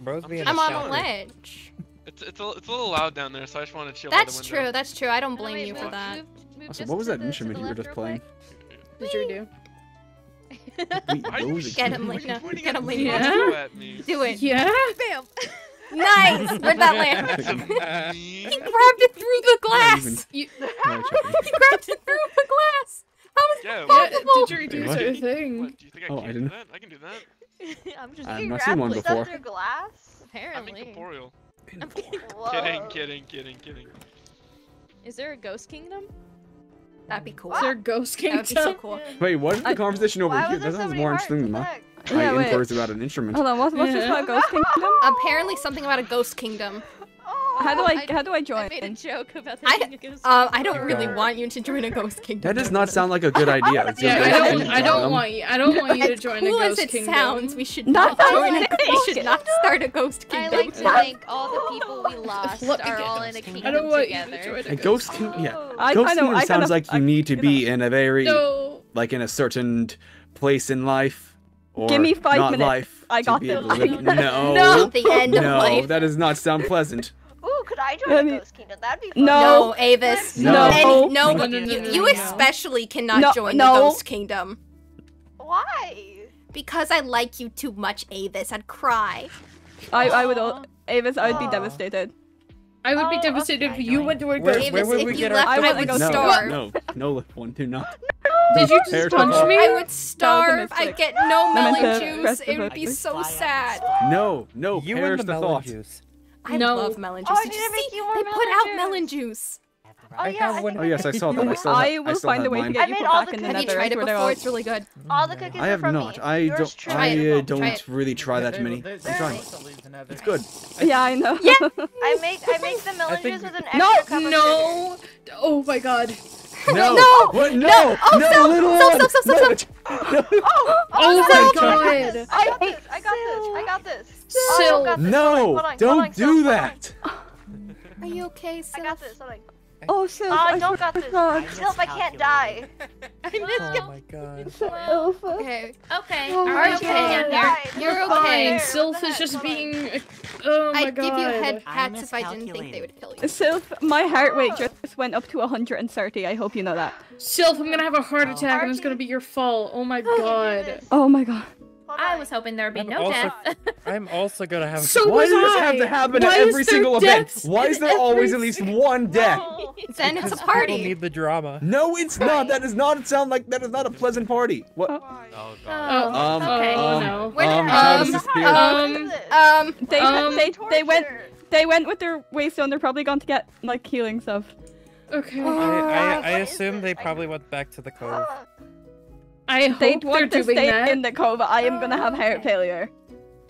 Bro's being I'm a on a ledge. It's it's a, it's a little loud down there, so I just want to chill by the That's true. That's true. I don't No, blame wait, you for that. move- move Also, what was that the- instrument you were just real playing? Did you do? Wait, you Get him, like, Lena. Get him, me? Lena. Don't go at me. Do it. Yeah. Bam. Nice. Where'd that land? That's Bam. mean. He grabbed it through the Not even- glass. You, he grabbed it through the glass. How is Yeah, that what? yeah, possible? didgeridoos What? are a thing. What, do you think I Oh, can't I do didn't- that? I can do that. I'm just I've not seen one before. stuff through glass? I'm apparently. incorporeal. Whoa. Kidding, kidding, kidding, kidding. Is there a ghost kingdom? That'd be cool. Is there a ghost That would be so cool. Wait, what is the I- conversation over here? That so sounds many more interesting than What my? Yeah, my wait. inquiries about an instrument. Hold on, what, what's this about Ghost Kingdom? Apparently something about a ghost kingdom. Oh, How do I how do I join? I made a joke about I, having ghost uh, I don't kingdom. really want you to join a ghost kingdom. That does not sound like a good idea. It's Yeah, I don't. I don't want you. I don't want you to join cool a ghost kingdom. as ghost it kingdom. sounds, we should Not not join. that A, we should not start a ghost kingdom. I like to think all the people we lost Let are all Ghost in a Kingdom. kingdom I don't want you to together. join A ghost king, yeah. Ghost kingdom sounds kinda- like you need to be in a very, like in a certain place in life, or Give me five not minutes. life. I to got be this. able to live- I No, the end of no, life. that does not sound pleasant. Ooh, could I join I a mean- ghost kingdom? That'd be fun. No. No, Avis. No. Any- No. no, No, no, no, you, no, you no, no. especially cannot No, join no. the ghost kingdom. Why? Because I like you too much, Avis. I'd cry. I I would al- Avis, I would be devastated. I would be Oh, devastated okay. if you went to a Where- ghost. Avis, would if we you get left, I I, would go No, starve. no, no, lip one, do not. Did you just Heretic. punch me? I would starve. mistake. I'd get no melon juice. It would be so sad. No, no, You perish and the the melon thought. juice. I No. love melon Oh, juice. I Did you see? you more They put out melon melon juice. juice. Oh I yeah, have I one. Oh yes, I saw that. I still I have, will I still find have a way to mine. get I you made put all back the in the Have you tried it I swear to before? It's really good. all the cookies I are have from not. me. I Yours don't. try I it. uh, don't it. really try that many. I'm trying. It's good. Yeah, I know. Yeah. I make I make the melon think- juice with an extra No, cup of no. Oh my god. No. No! What? No. No! Oh, no, stop! little Stop, one. stop, stop, stop, No. Oh, Oh no, my I god. I got this. I got this. I got this. Oh, got this. No, Hold on, hold on, don't hold on, do hold that. Are you okay, I Sylph? got this. Hold on. Oh, Sylph, ah, Oh, I I don't swear got to this. God. Sylph, I can't die. Oh my god. Sylph. Okay. Okay, Oh, are you okay. okay down. You're okay. Fine. Sylph is just heck? Hold on. being. Uh, oh my I'd god. give you head I pats if I didn't think they would kill you. Sylph, my heart rate just went up to 130. I hope you know that. Sylph, I'm gonna have a heart attack and it's gonna be your fault. Oh, oh my god. Oh my god. Hold I was hoping there would be I'm no also- death. I'm also gonna have. So Why does this have to happen Why at every single event? Why is there always at least one death? No. Then it's a Because People need the drama. No, it's not. That does not sound like that is not a pleasant party. What? Oh Oh, god. Um, okay. oh um, no. Where um, did- Travis um, um, Um, They, Um, they, they went they went with their waystone. They're probably going to get like healing stuff. Okay. I, I, I assume this? they I probably went back to the cove. I hope They they're want to doing stay that. in the cove. I am gonna have heart failure.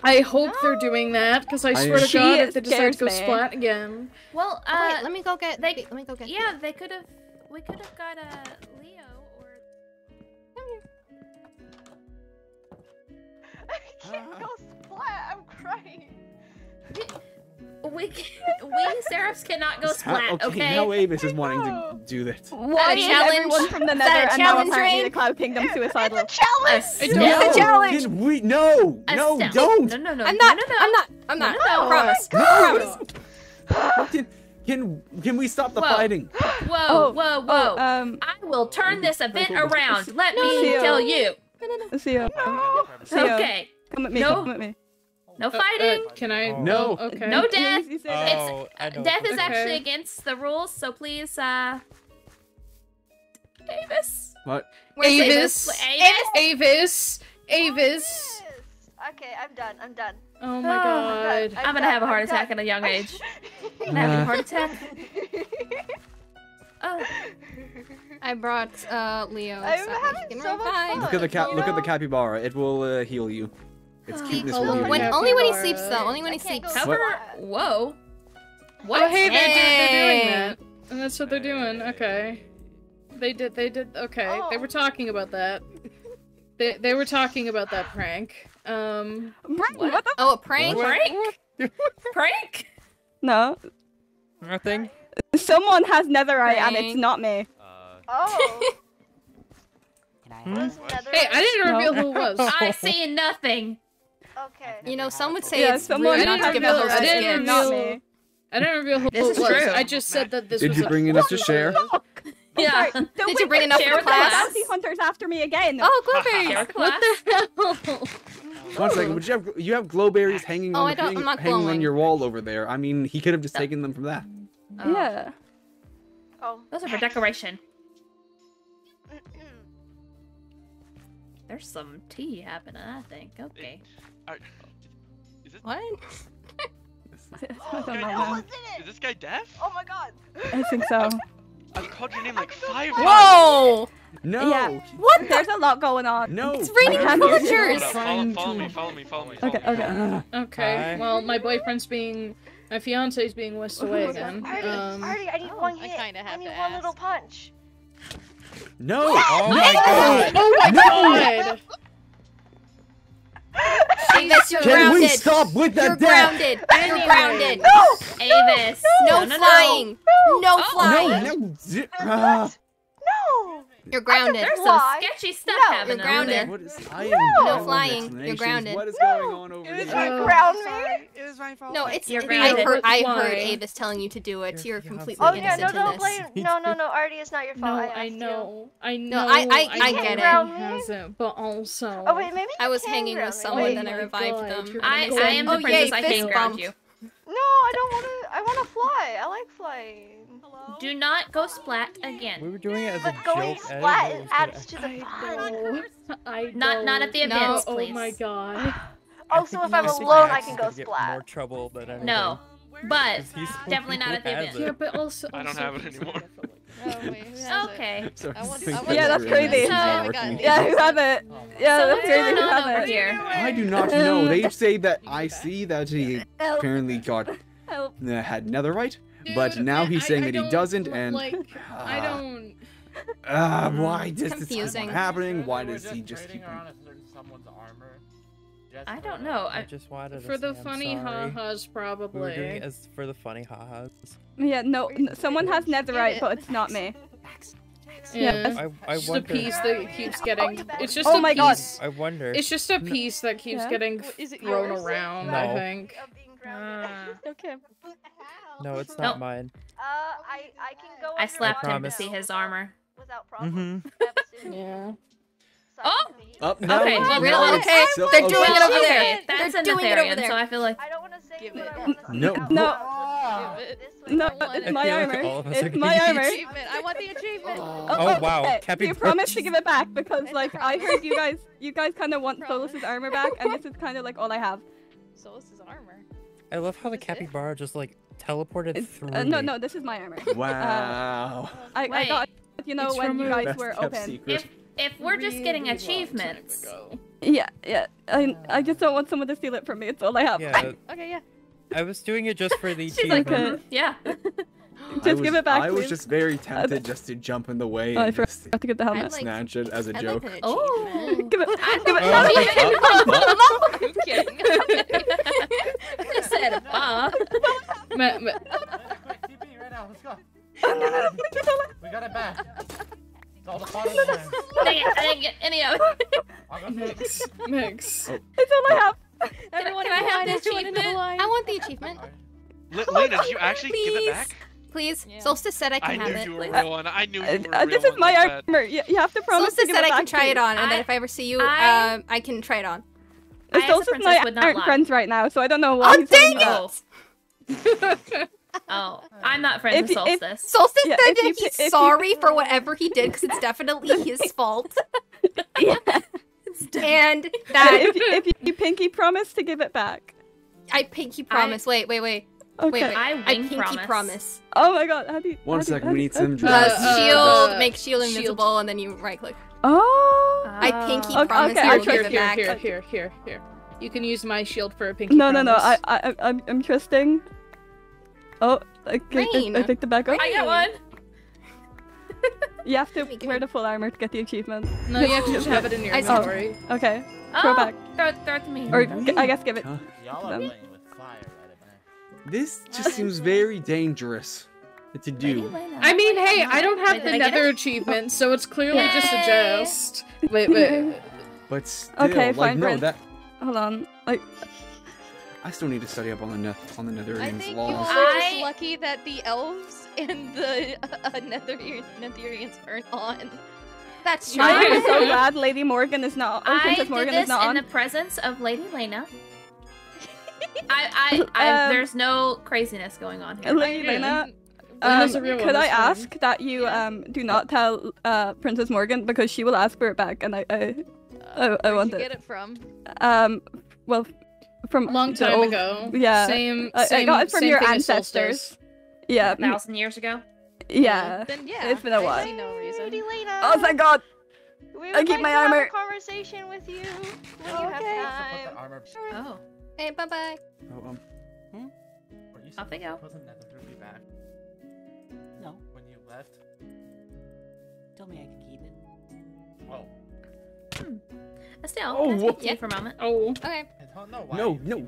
I hope they're doing that because I I- swear to God, if they decide to go me. splat again. well, uh, uh, wait, let me go get. they- let me go get. yeah, they could have. We could have got a Leo or. I can't go splat. I'm crying. We we Seraphs cannot go splat. okay, Okay. now Avis is wanting to do this. Why is challenge? everyone from the nether that a and now challenge, apparently Rayne? the Cloud Kingdom suicidal? It's a challenge. I No. It's a challenge. Can we no, A no, don't. No, no, no. I'm not. No, no, no. I'm not. I'm not. No, no, no. Promise. No. Promise. Can, can can we stop the Whoa. fighting? Whoa, Oh, whoa, whoa! Oh, um, I will turn this event wait, wait. around. Let me Theo. tell you. Theo, No. Theo, Okay. come with me. No. Come with me. No Uh, uh, fighting. can I? Oh. No. Oh, okay. No death. Please, you say that. Oh, I. Death is Okay. actually against the rules, so please, uh. Davis. What? Where's Avis. Avis. Avis. Avis. Okay, I'm done. I'm done. Oh my Oh, god. I'm gonna have a heart attack at a young age. I'm having a Uh, heart attack. Oh, I brought uh Leo. I'm so having so much fun. Look at the cat. you Look at the capybara. It will uh, heal you. Its Oh, cuteness oh, will heal When, you. only when he sleeps though. Only when he sleeps. cover. Whoa. What? Oh, hey, they did, they're doing that. And that's what they're doing. Okay. They did. They did. Okay. They Oh. were talking about that. They they were talking about that prank. Um. Right, What? what the? Oh, a prank. Prank? Prank? No, Nothing. someone has netherite and it's not me. Uh, Oh. Can I Hmm? Hey, I didn't No. reveal who it was. I see nothing. Okay. You know, some would say Yeah, it's someone rude I not to didn't give reveal- a host I a didn't gift. me. I didn't reveal who This it is was. true. I just said that this Did was. you a- bring enough to share? Yeah. Don't Did wait you bring enough for with the class? class? Bounty hunters after me again. Oh, blueberries. Share with What the hell? One second. Would you have you have glowberries hanging Oh, on I don't- thing, hanging on your wall over there? I mean, he could have just taken them from that. Oh, Yeah. Oh. Those are for decoration. There's some tea happening, I think. Okay. Are- Is this, What? Oh, don't I know. almost did is this guy deaf? Oh my god. I think so. I've called your name like five times. Whoa! No. Yeah. What? There's a lot going on. No. It's raining I villagers. follow, follow me, follow me, follow me. Follow Okay, me. okay. Okay. Hi. Well, my boyfriend's being My fiance's being whisked away again. Artie, Um, Artie, I need Oh, one I hit. kinda I need to one ask. little punch. No! Oh my god! oh my god! Avis, you're Can grounded. we stop with You're that death? grounded. You're grounded. Avis. No, no, no, flying. No, No, flying. no. zi- ah. No. You're grounded. There's some Why? sketchy stuff No, happening you're grounded. What is I am No I flying. You're grounded. What is going on over It was there? my Oh. ground me. Sorry, it was my fault. No, it's. You're I grounded. heard. I heard Avis telling you to do it. Your You're completely Oh yeah, no, don't blame. No, no, no, Artie, it's not your No, fault. I, I asked you. know, I know. No, I- I- I know get he it. hasn't, but also. Oh wait, maybe I was can hanging with someone, then I revived them. I, I am "Oh, the princess. I fist can ground bump." you. No, I don't want to. I want to fly. I like flying. Do not go splat again. We were doing it as But a going joke. I didn't splat know it it adds gonna- the fun. I Not- not at the know. events, Oh please. my god. Oh, I so think if I'm alone, I can go splat. More trouble than anything. No, but 'Cause he's definitely not at the event. Yeah, but also. I don't have it anymore. gonna feel like- Oh, wait, who has it? Okay. So I want- I want- Yeah, that's really crazy. So- Yeah, who have it? Yeah, So that's crazy. going Who have it? here? I do not know. They say that I see that he apparently got Help. uh, had netherite, but now he's I- saying I that he doesn't, and like I Ah. don't. uh, why does this keep happening? Why does he just keep? someone's armor? just I don't know. I I, just wanted to For the I'm funny sorry. ha-has, We doing probably. it as for the funny ha-has. Yeah, no, Are you n- someone has serious? netherite, but it's not me. Yeah. I, I Just a piece that keeps getting. It's just Oh a my God. piece. I wonder. It's just a piece that keeps Yeah. getting Wh- is it thrown around. No. I think. Of being grounded. Ah. Okay. No, it's No. not mine. Uh, I I can go. I slapped him to see his armor. Without problem. Mm-hmm. I have a suit. Yeah. Suck Oh! to me. Up. Okay, now really? it's Okay, so- they're okay. doing it over there. That's They're a doing it over there. so I feel like I don't want to say Give it. I want to No. No. out Give it. This way. No, it's my I feel like armor. all of us It's my armor. Achievement. I want the achievement. Oh, wow, okay, Cappy Do you promise to give it back? Because I like I heard you guys, you guys kind of want Solus's armor back, and this is kind of like all I have. Solus' armor. I love how the Is it? capybara just like teleported It's, through uh, no, no, this is my armor. Wow. I, I Wait. got, you know, It's when from you guys were open. secret. if if we're just getting Really long time achievements. Yeah, yeah. I, I just don't want someone to steal it from me. It's all I have. Yeah, Okay, yeah. I was doing it just for the she's like, achievement. "Mhm, yeah. Just I give was- it back, I was just very tempted just to jump in the way Oh, I and forgot just to get the helmet. like- snatch it as a I'd joke. like Oh. Give it, give it. Oh. no, Uh, uh, uh, uh I'm kidding. I said, "Bah." Ma- ma- Quick, TP right now. Let's go. We got it back. It's all the fun in the land. Dang it, I didn't get any of it. I'll go next. Mix. Oh. It's all I oh. have. Everyone can I have line, the everyone in the achievement? I want the achievement. L- Lena, did you actually give it back? Please. Yeah. Solstice said I I can have knew it. you were real one. I knew you Uh, were uh, real this is my like armor. You, you have to promise to Solstice give said it I can try it on, and then if I ever see you, I- um, I can try it on. I, Solstice and I aren't lie. friends right now, so I don't know why Oh, he's saying dang that. Oh. I'm not friends If with you- if- Solstice. Solstice Yeah, said that he's you- sorry for whatever he did because it's definitely his fault, Yeah. and that if, if you, you pinky promise to give it back. I pinky promise. Wait, wait, wait, Okay. wait, wait. I I wing pinky promise. promise. Oh my god, how do you... One how do second, how we need some Uh, drugs. Uh, shield, uh, make shield shield. invisible, and then you right click. Oh. I pinky Oh. Okay, promise okay, I Here, will okay, give here, it here, back. here, here, here, here. You can use my shield for a pinky No, no, no. I. I, I'm, I'm trusting. Oh, okay, I, Rayne. I picked it back up. I got one. You have to Give wear me. the full armor to get the achievement. No, you have to just have it in your I saw- inventory. Okay, throw Oh, it back. throw, throw it to me. Or g- I guess give it. Y'all are Them. playing This just seems very dangerous to do. I mean, hey, I don't have Wait, the did I get nether achievement, so it's clearly just a jest. Wait, wait. But still, Okay, like fine, no, Bren. that Hold on. Like, I still need to study up on the net on the I Netherians think laws. all are I- just lucky that the elves and the uh, Nether- Netherians aren't on. That's true. I am so glad Lady Morgan is not. Or I Princess did Morgan this is not in on. the presence of Lady Lena. I, I, I Um, there's no craziness going on here. Lady Lena, um, a real one, could I that's fine. ask that you um do not tell uh Princess Morgan because she will ask for it back, and I I I, I want you it. get it from? Um, well, from Long time old- ago. Yeah, Same. I, I got it from your ancestors. Yeah, A thousand years ago. yeah. Then yeah. It's been a while. see no reason. Lady Lena. Oh thank God! we I keep like my to have armor. a conversation with you when you Okay. have Put the time. armor. Oh. Hey, bye bye. Oh, um, Were you Off they go. Wasn't Nether really bad No. when you left? Told me I could keep it. Oh. Estelle, Oh, can I speak to you for a moment? Oh. Okay. I don't know why. No, no.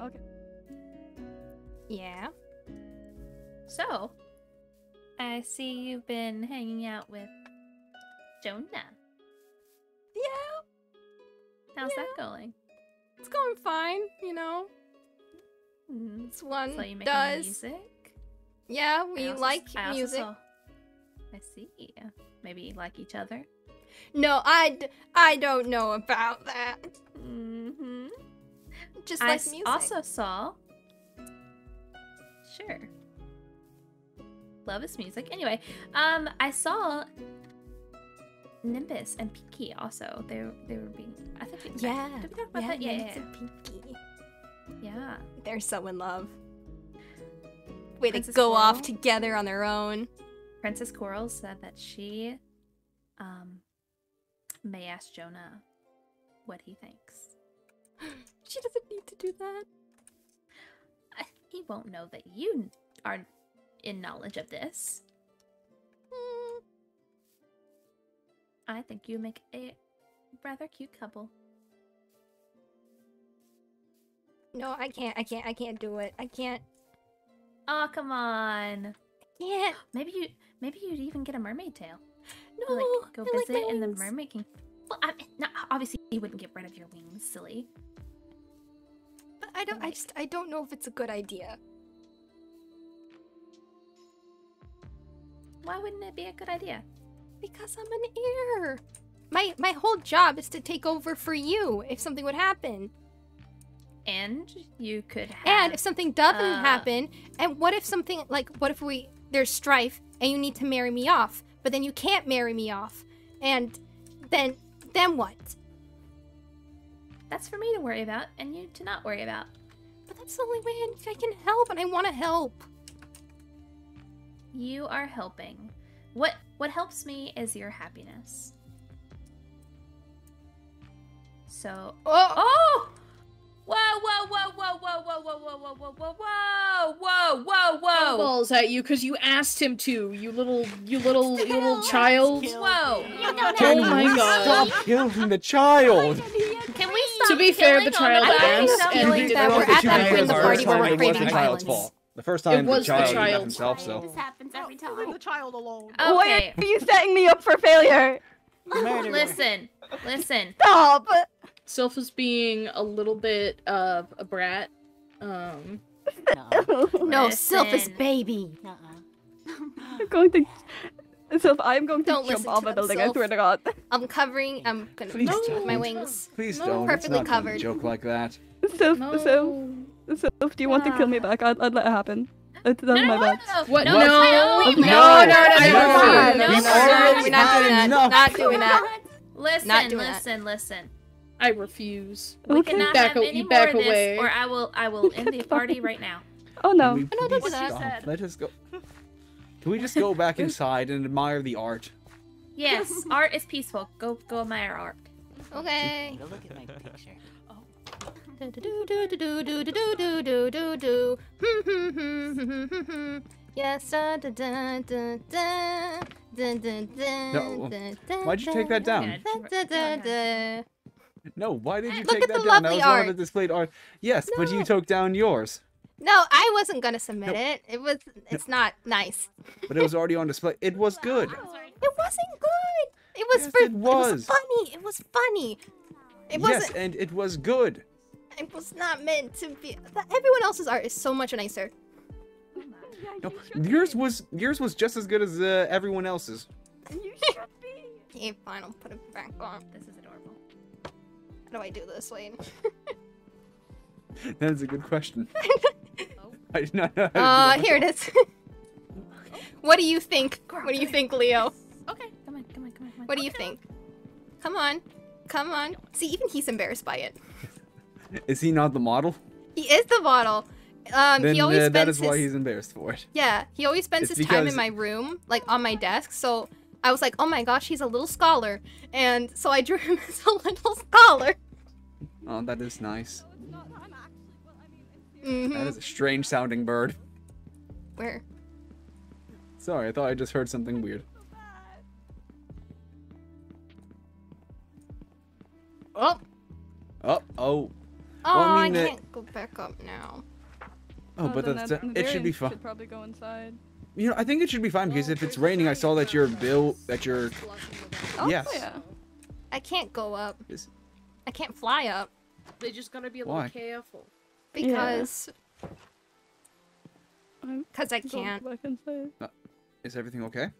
Okay. Yeah. So, I see you've been hanging out with Jonah. Yeah. How's Yeah. that going? It's going fine, you know. Mm. It's one So you making does. music? Yeah, I we also- like I music. saw- I see. Maybe you like each other. No, I, d- I don't know about that. Mm-hmm. Just I like music. also saw. Sure. Love is music. Anyway, um, I saw Nimbus and Pinky also. They were- they were being. I think. We, Yeah. Did we talk about yeah, that? Yeah, Nimbus yeah, and Pinky. yeah. They're so in love. Way to go off together on their own. Princess Coral said that she, um, may ask Jonah what he thinks. She doesn't need to do that. I- He won't know that you are in knowledge of this. I think you make a rather cute couple. No, I can't. I can't. I can't do it. I can't. Oh, come on. Can't. Maybe you maybe you'd even get a mermaid tail. No. like go I visit my and the mermaid king. Well, I mean, no, obviously you wouldn't get rid of your wings, silly. But I don't. I just. I don't know if it's a good idea. Why wouldn't it be a good idea? Because I'm an heir. My my whole job is to take over for you if something would happen. And you could have And if something doesn't uh, happen, and what if something like what if we there's strife and you need to marry me off, but then you can't marry me off, and then then what? that's for me to worry about and you to not worry about. But that's the only way I I can help, and I want to help. You are helping. What what helps me is your happiness. So Oh, Oh! Whoa, whoa, whoa, whoa, whoa, whoa, whoa, whoa, whoa, whoa, whoa, whoa, whoa, whoa, whoa. Balls at you because you asked him to. You little, you little, you little child. Whoa. Oh my god. Stop killing the child! Can we stop To be fair, the killing on child the asked, baby? and we feeling did that not we're get at to that marry point in the her. party where we're it was craving the child's violence. Fault. The first time was the the child did that child. himself, so. This happens every time. Leave the child alone. Okay, Why are you setting me up for failure? listen, listen. Stop! Sylph is being a little bit of a brat. Um, No. no, Sylph is baby. Nuh-uh. I'm going to. So I'm going to Don't jump off a them, building. I swear to God. I'm covering. I'm gonna Please with don't. my wings. Please No. don't. Perfectly it's not covered. A joke like that. Sylph, no. Sylph, Sylph, do you want to kill me Ah. back? I'd, I'd let it happen. It's No, done no, my no, best. no, What? No, No. no, No, no, no, no, no, no, no. no, We've no, already we're not had doing that. enough. Not doing that. Listen, Not doing that. listen, listen. I refuse. We Okay. cannot Back have any you more back of this, away. or I will, I will end the party right now. Oh Can no. we no, don't please do Let us go. Can we just go back inside and admire the art? Yes, art is peaceful. Go, go admire art. Okay. Go look at my picture. Do do do do do do do do do do. Yes. Da da da da da da da da. No, da, da, Why'd you take that down? Da, da, da, da. No, why did you Look take at that the down? That lovely was one of art. the displayed art. Yes, but you took down yours. No, I wasn't gonna submit it. It was. It's not nice. But it was already on display. It was good. It wasn't good. It was Yes, for. it was. funny. It was funny. It yes, wasn't. and it was good. It was not meant to be. Everyone else's art is so much nicer. No, yours was yours was just as good as uh, everyone else's. You should be. Okay, fine. I'll put it back on. This is adorable. How do I do this, Wayne? That is a good question. I did not know. How to Uh, here it is. what do you think? What do you think, Leo? Okay, come on, come on, come on. What do you think? Come on. Come on. See, even he's embarrassed by it. Is he not the model? He is the model. Um, then he always uh, spends that is his... why he's embarrassed for it. Yeah, he always spends It's his time in my room, like on my desk. So I was like, oh my gosh, he's a little scholar. And so I drew him as a little scholar. Oh, that is nice. Mm-hmm. That is a strange sounding bird. Where? Sorry, I thought I just heard something weird. Oh. Oh, oh. Oh, Well, I I, mean, uh, can't go back up now. Oh, but that's, that- it should be Navarian fine. Should probably go inside. You know, I think it should be fine because if it's raining, I saw that your bill, that your Oh, yes. yeah. I can't go up. Is- I can't fly up They just gotta be a Why? little careful. because I'm because I can't. back. Uh, is everything okay?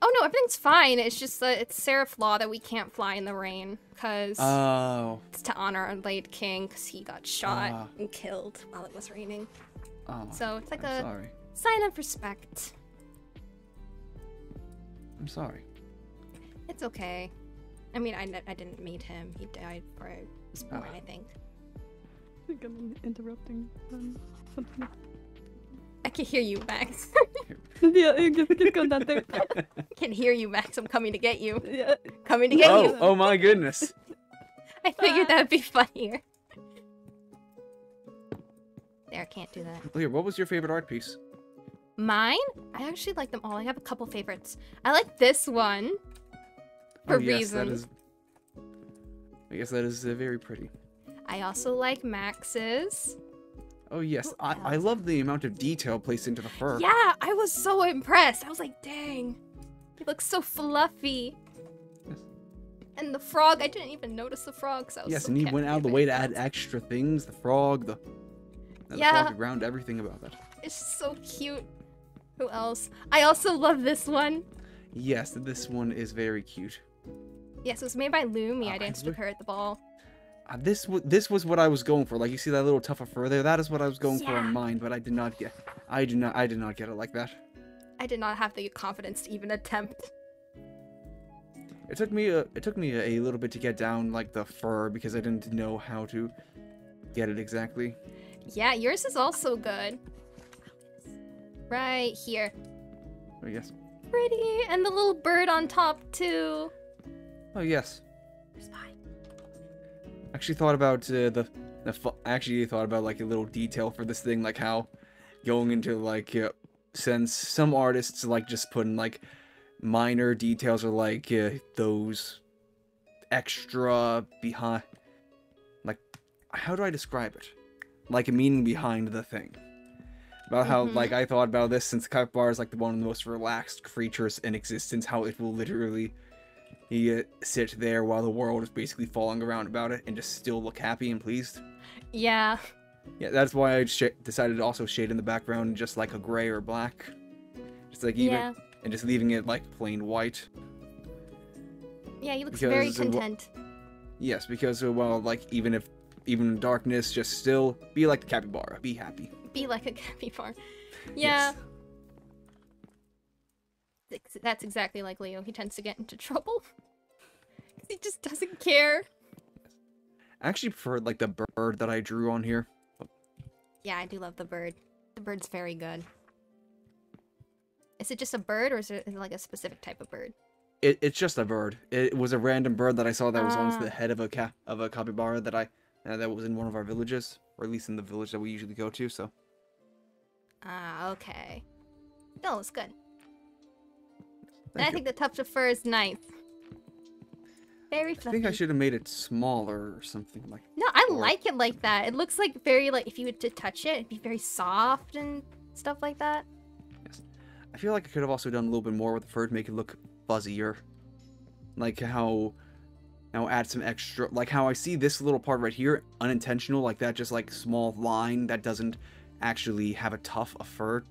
Oh no, everything's fine. It's just that it's Seraph law that we can't fly in the rain because Oh. it's to honor our late king because he got shot Ah. and killed while it was raining. Oh. So it's like I'm a sorry. sign of respect. I'm sorry. It's okay. I mean, I, I didn't meet him. He died before I was born, Ah. I think. I think I'm interrupting um, something. I can hear you, Max. yeah, you just keep going down there. I can hear you, Max. I'm coming to get you. Yeah. Coming to get oh, you. oh my goodness. I figured that'd be funnier. There, I can't do that. Well, here, what was your favorite art piece? Mine? I actually like them all. I have a couple favorites. I like this one. For oh, yes, reasons. is. I guess that is uh, very pretty. I also like Max's. Oh yes, I, I love the amount of detail placed into the fur. Yeah, I was so impressed. I was like, dang. He looks so fluffy. Yes. And the frog, I didn't even notice the frog. I was Yes, so and he went out of the way to add extra things. The frog, the, the Yeah. frog around, everything about that. It's so cute. Who else? I also love this one. Yes, this one is very cute. Yes, it was made by Lumi. Ah, I danced with her at the ball. This this was what I was going for. Like you see that little of fur there. That is what I was going for in mine, but I did not get. I do not. I did not get it like that. I did not have the confidence to even attempt. It took me a. It took me a, a little bit to get down like the fur because I didn't know how to get it exactly. Yeah, yours is also good. Right here. Oh yes. Pretty. And the little bird on top, too. Oh yes. Actually thought about uh, the the. Actually thought about like a little detail for this thing, like how going into like uh, since some artists like just putting like minor details or like uh, those extra behind like how do I describe it? Like a meaning behind the thing. About how Mhm. like I thought about this since Capybara is like the one of the most relaxed creatures in existence, how it will literally he uh, sit there while the world is basically falling around about it and just still look happy and pleased. Yeah. Yeah, that's why I sh- decided to also shade in the background just like a gray or black. Just like even Yeah. and just leaving it like plain white. Yeah, he looks very Because, uh, content. Yes, because uh, well, like even if even in darkness, just still be like the capybara, be happy. Be like a capybara. Yeah. Ex- That's exactly like Leo. He tends to get into trouble. he just doesn't care. I actually prefer like the bird that I drew on here. Yeah, I do love the bird. The bird's very good. Is it just a bird or is it like a specific type of bird? It, it's just a bird. It was a random bird that I saw that was on Ah. the head of a ca- of a capybara that I uh, that was in one of our villages, or at least in the village that we usually go to. So Ah, okay. No, it's good. And I you. think the tuft of fur is nice. Very fluffy. I think I should have made it smaller or something like. No, I or- like it like that. It looks like very like if you were to touch it, it'd be very soft and stuff like that. Yes. I feel like I could have also done a little bit more with the fur to make it look fuzzier. Like how now add some extra like how I see this little part right here unintentional like that just like small line that doesn't actually have a tuft of fur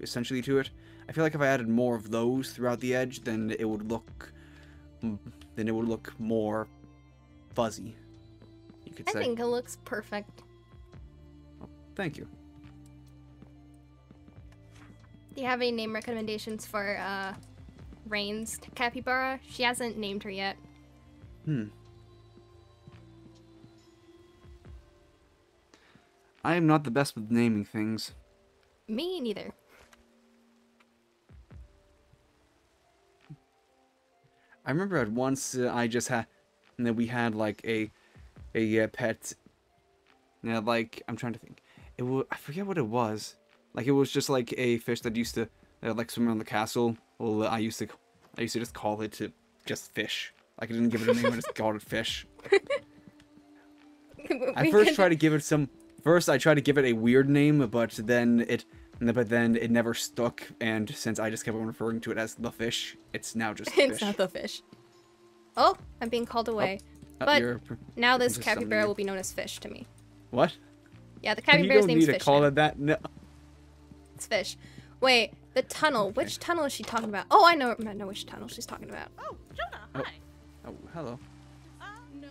essentially to it. I feel like if I added more of those throughout the edge then it would look mm, then it would look more fuzzy. You could I say. I think it looks perfect. Thank you. Do you have any name recommendations for uh Rayne's capybara? She hasn't named her yet. Hmm. I am not the best with naming things. Me neither. I remember at once uh, I just had, and then we had like a, a uh, pet. Now, like I'm trying to think, it was I forget what it was. Like it was just like a fish that used to that like swim around the castle. Well, I used to I used to just call it to just fish. Like I didn't give it a name. I just called it fish. I first tried to give it some. First, I tried to give it a weird name, but then it, but then it never stuck. And since I just kept on referring to it as the fish, it's now just it's fish. not the fish. Oh, I'm being called away. Uh, but you're now this just summoning capybara will be known as fish to me. What? Yeah, the you capybara's don't name's need to call now. it that. No. It's fish. Wait, the tunnel. Which tunnel is she talking about? Oh, I know. I know which tunnel she's talking about. Oh, Jonah. oh Hi. Oh, hello. No.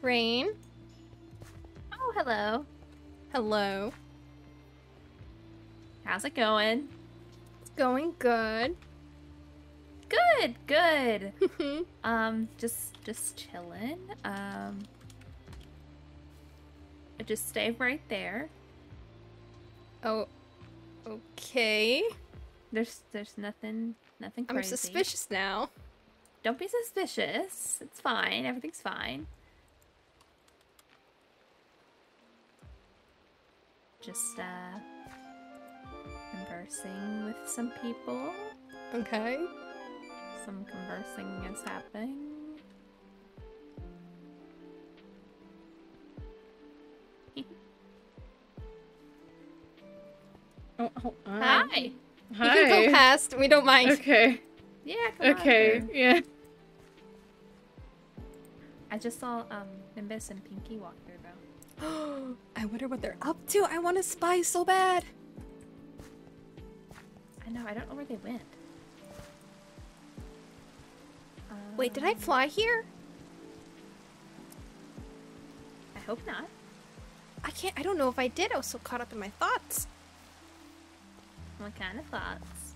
Rayne. Oh, hello. Hello. How's it going? It's going good. Good, good. um, just just chilling. Um, just stay right there. Oh, okay. There's there's nothing nothing crazy. I'm suspicious now. Don't be suspicious. It's fine. Everything's fine. Just uh conversing with some people. Okay. Some conversing is happening. Oh, oh, um, Hi. You can go past. We don't mind. Okay. Yeah, come on Okay. through. Yeah. I just saw um Nimbus and Pinky walk through though. I wonder what they're up to. I want to spy so bad. I know, I don't know where they went. Wait, did I um, fly here? I hope not. I can't. I don't know if I did. I was so caught up in my thoughts. What kind of thoughts?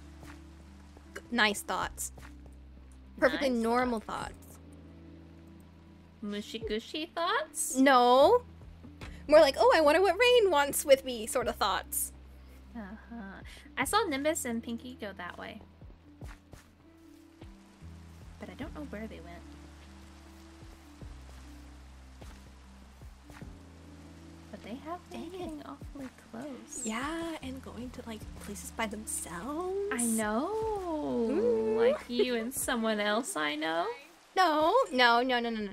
Nice thoughts. Perfectly Nice normal thoughts. Mushy gushy thoughts? No. More like, oh, I wonder what Rayne wants with me, sort of thoughts. I saw Nimbus and Pinky go that way. But I don't know where they went. But they have been getting awfully close. Yeah, and going to like places by themselves. I know. Hmm? Like you and someone else I know. No, no, no, no, no, no, no,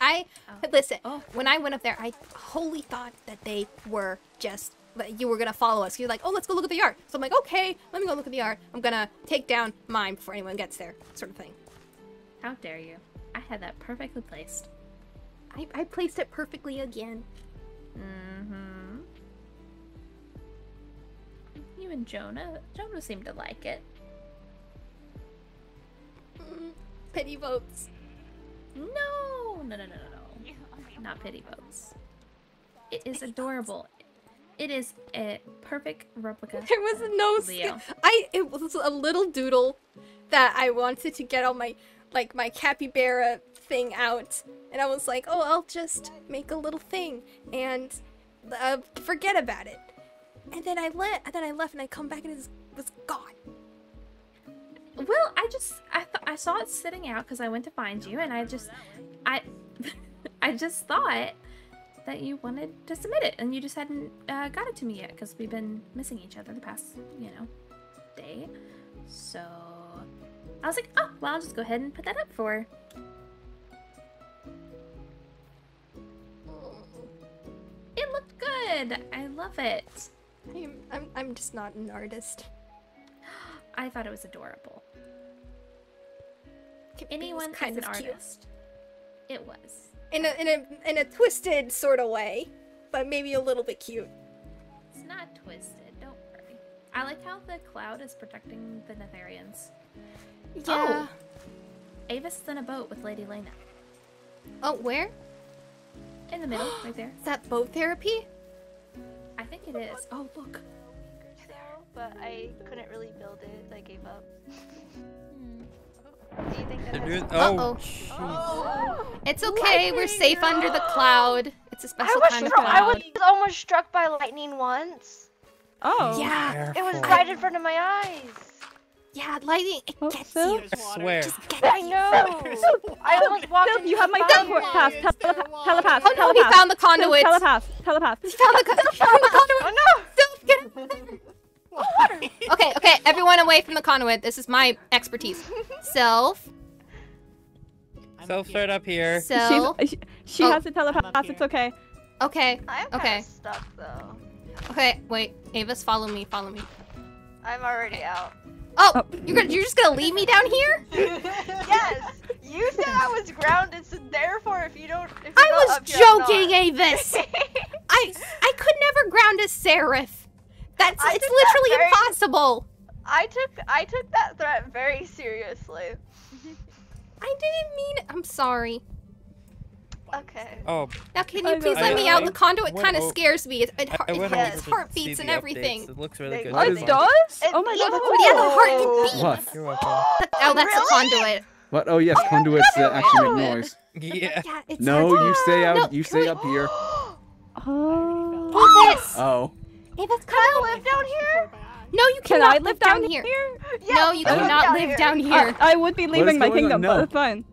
I listen. When I went up there, I wholly thought that they were just that you were gonna follow us. You're like, oh, let's go look at the yard. So I'm like, okay, let me go look at the yard. I'm gonna take down mine before anyone gets there, sort of thing. How dare you? I had that perfectly placed. I, I placed it perfectly again. Mm-hmm. You and Jonah. Jonah seemed to like it. Mm, pity votes. No, no, no, no, no, no. Not pity votes. It is adorable. It is a perfect replica. There was no Leo. I it was a little doodle that I wanted to get all my like my capybara thing out, and I was like, oh, I'll just make a little thing and uh, forget about it. And then I let, and then I left, and I come back and it was gone. Well, I just I th- I saw it sitting out because I went to find you, and I just I I just thought that you wanted to submit it, and you just hadn't uh, got it to me yet because we've been missing each other the past you know day. So I was like, oh well, I'll just go ahead and put that up for. her. It looked good. I love it. I'm, I'm, I'm just not an artist. I thought it was adorable. It Anyone was kind is an of cute. artist. It was. In a, in a, in a twisted sort of way, but maybe a little bit cute. It's not twisted, don't worry. I like how the cloud is protecting the Netherians. Yeah. Oh! Avis is in a boat with Lady Lena. Oh, where? In the middle, right there. Is that boat therapy? I think it is. Oh, look. But I couldn't really build it. I gave up. Oh, oh, Oh. It's okay. We're safe under the cloud. It's a special was, kind of stru- I was almost struck by lightning once. Oh. Yeah. It was right in front of my eyes. Yeah, lightning it Oh, gets Phil? you. I swear. I know. I almost walked Phil, you have my teleport pass. Telepath. Telepath. Oh no, he telepath. found the Phil, conduit. Telepath. Telepath. He found the, found the conduit. Oh no! Sylph, get it. Okay, okay, everyone away from the conduit. This is my expertise. Sylph, Self right up here. Sylph. She's, uh, she she Oh. has the telepath. It's okay. Okay, I'm Okay. kind of stuck though. okay, wait. Avis, follow me, follow me. I'm already out. Oh, oh. you're gonna, you're just gonna leave me down here? yes, you said I was grounded, so therefore, if you don't, if you're I was up here, joking, Avis. I I could never ground a seraph. That's I it's took that literally very- impossible. I took I took that threat very seriously. I didn't mean it. I'm sorry. Okay. Oh, Now, can you please let I- me I out? The conduit went kind of scares me. It, it, I, I it has heartbeats and everything. updates. It looks really good. What oh, It is so it? does? Oh my god. god. Yeah, the heart beats. What? You're. Oh, that's the conduit. What? Oh yes, oh, conduits that actually make noise. Yeah. Yeah, it's No, hard you stay out. No, you stay we- up here. Oh. Avis, Oh. Avis, Can I live down here? No, you Can cannot I live down, here. Yeah, No, you I cannot down live here. down here. I, I would be leaving my kingdom, No. but it's fine.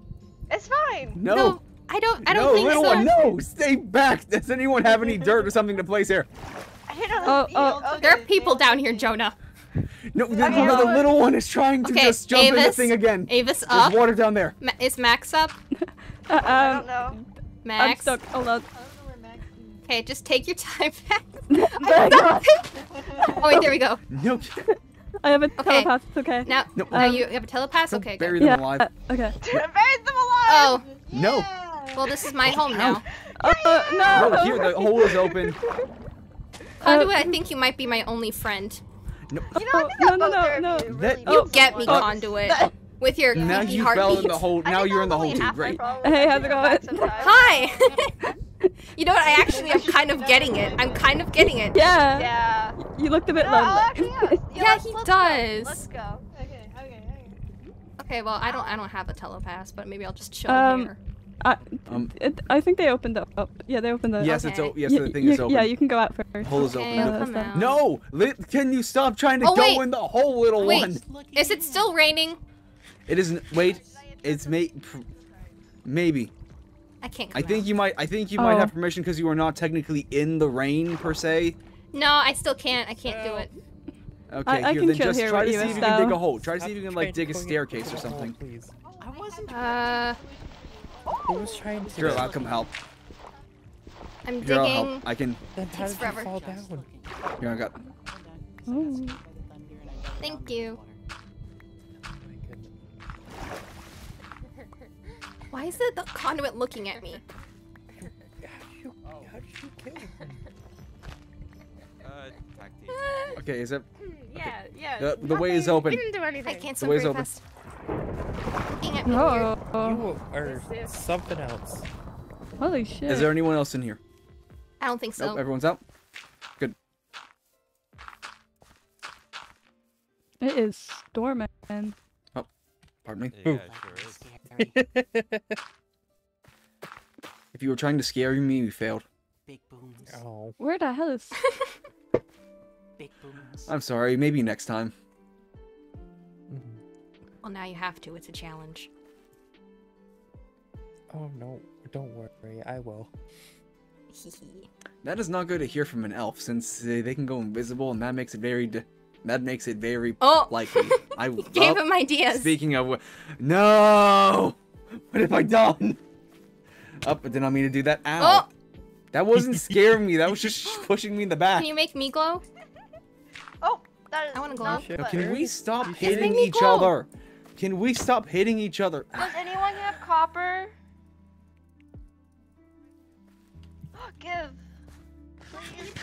It's fine. No. No, I don't. I don't no, think little so. one, no! Stay back! Does anyone have any dirt or something to place here? I hit on Oh, the oh. field. There are people down here, Jonah. No, the, Okay, no, the little one is trying to Okay, just jump in the thing again. Avis up. There's up. water down there. Ma- is Max up? Uh, I um, don't know. Max. I'm stuck. Hold on. Okay, just take your time back. Back oh wait, there we go. Nope. I have a Okay. telepath. It's okay. Now, No. now Um, you have a telepath? don't Okay, bury good. them alive. uh, okay. Bury them alive. Oh, No, well, this is my home now. Oh no. no, here, the hole is open. Conduit, I think you might be my only friend. You know, I think Oh, that no, no, no, no. really That- needs You get me, someone. Conduit. With your Now creepy you fell in the hole. Now you're in the that's hole too. half Great. Hey, how's it going? Hi. you know what? I actually am kind of getting it. I'm kind of getting it. Yeah. Yeah. You looked a bit No, lonely. actually ask. Yeah, let's- he let's does. Go. Let's go. Okay, okay, okay. Okay, well, I don't. I don't have a telepass, but maybe I'll just chill Um, here. I, Um, it, I think they opened up. up. Yeah, they opened the. Yes, it's Okay. o- yes, the thing y- is open. Yeah, you can go out first. Hole is Okay, open. I'll No, out. No, can you stop trying to Oh, go wait. in the hole, little Wait. one? Is it still raining? It isn't. Wait, it's may. Maybe. I can't. I think out. you might. I think you might Oh. have permission because you are not technically in the rain per se. No, I still can't. I can't do it. Okay, I here can then just here try to see if you can dig a hole. Try to see if you can like dig a staircase or something. Please. I wasn't. Uh, Who was trying to? Here, I'll come help. I'm Here, I'll digging. help. I can. Then how Takes did forever. you fall down? Here, I got. Oh. Thank you. Why is it the conduit looking at me? How did you, how did you kill him? Uh. Okay, is it? Yeah, yeah. The, the way is We open. didn't do anything. I can't The swim way's very open. fast. Looking at me weird. Oh. You are something else. Holy shit. Is there anyone else in here? I don't think so. Nope, everyone's out. Good. It is storming. Oh, pardon me. Yeah, it sure is. If you were trying to scare me, you failed. Big booms. Oh. Where the hell is? Big booms. I'm sorry. Maybe next time. Mhm. Well, now you have to. It's a challenge. Oh no, don't worry, I will. That is not good to hear from an elf, since uh, they can go invisible, and that makes it very. D- that makes it very Oh! likely. I You gave well, him ideas. Speaking of, wh- no. What have I done? Up, but did not mean to do that. Ow. Oh! That wasn't scaring me. That was just pushing me in the back. Can you make me glow? Oh, that is I wanna glow. not Can we stop Just hitting each glow. other? Can we stop hitting each other? Does anyone have copper? Give.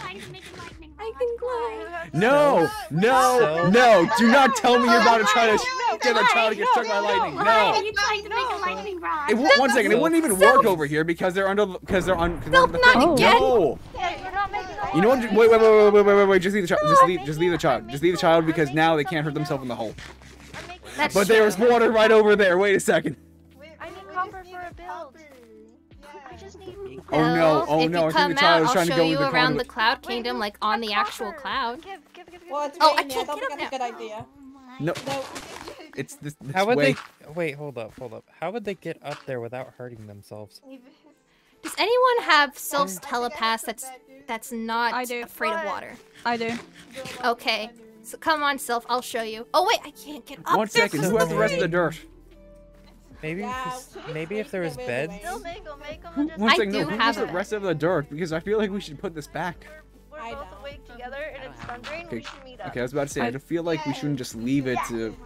I can glow. No, no, no! Do not tell me you're about to try to get a child to get struck by lightning. Why No. are you trying to make a lightning rod? It won't, one second. It wouldn't even work over here because they're under because they're on. Cause they're on the not thing. again. No. You're not making a You know what? Wait, wait, wait, wait, wait, wait, wait, wait. Just leave the child. Just leave. Just leave the child. Just leave the child because now they can't hurt themselves in the hole. That's But there's true. water right over there. Wait a second. Oh no! Elf, Oh if no! you I think come the child out, is I'll trying to show go you with the around the. Cloud Kingdom, like on the actual cloud. Give, give, give, give. Well, it's Oh, I can't don't get think up that's a good idea. No. No. It's this, this How would way. they? Wait, hold up, hold up. How would they get up there without hurting themselves? Does anyone have Sylph's telepath that's that's not I do. afraid of water? I do. Okay. So come on, Sylph, I'll show you. Oh wait, I can't get up One there second. 'cause Who has the rest of the dirt? Maybe, if this- maybe if there was beds. Still make them, make them. Who, Just one I second. No, do who have the rest of the dirt? Because I feel like we should put this back. we're both awake together and it's thundering. Okay. We should meet up. Okay, I was about to say. I feel like we shouldn't just leave it to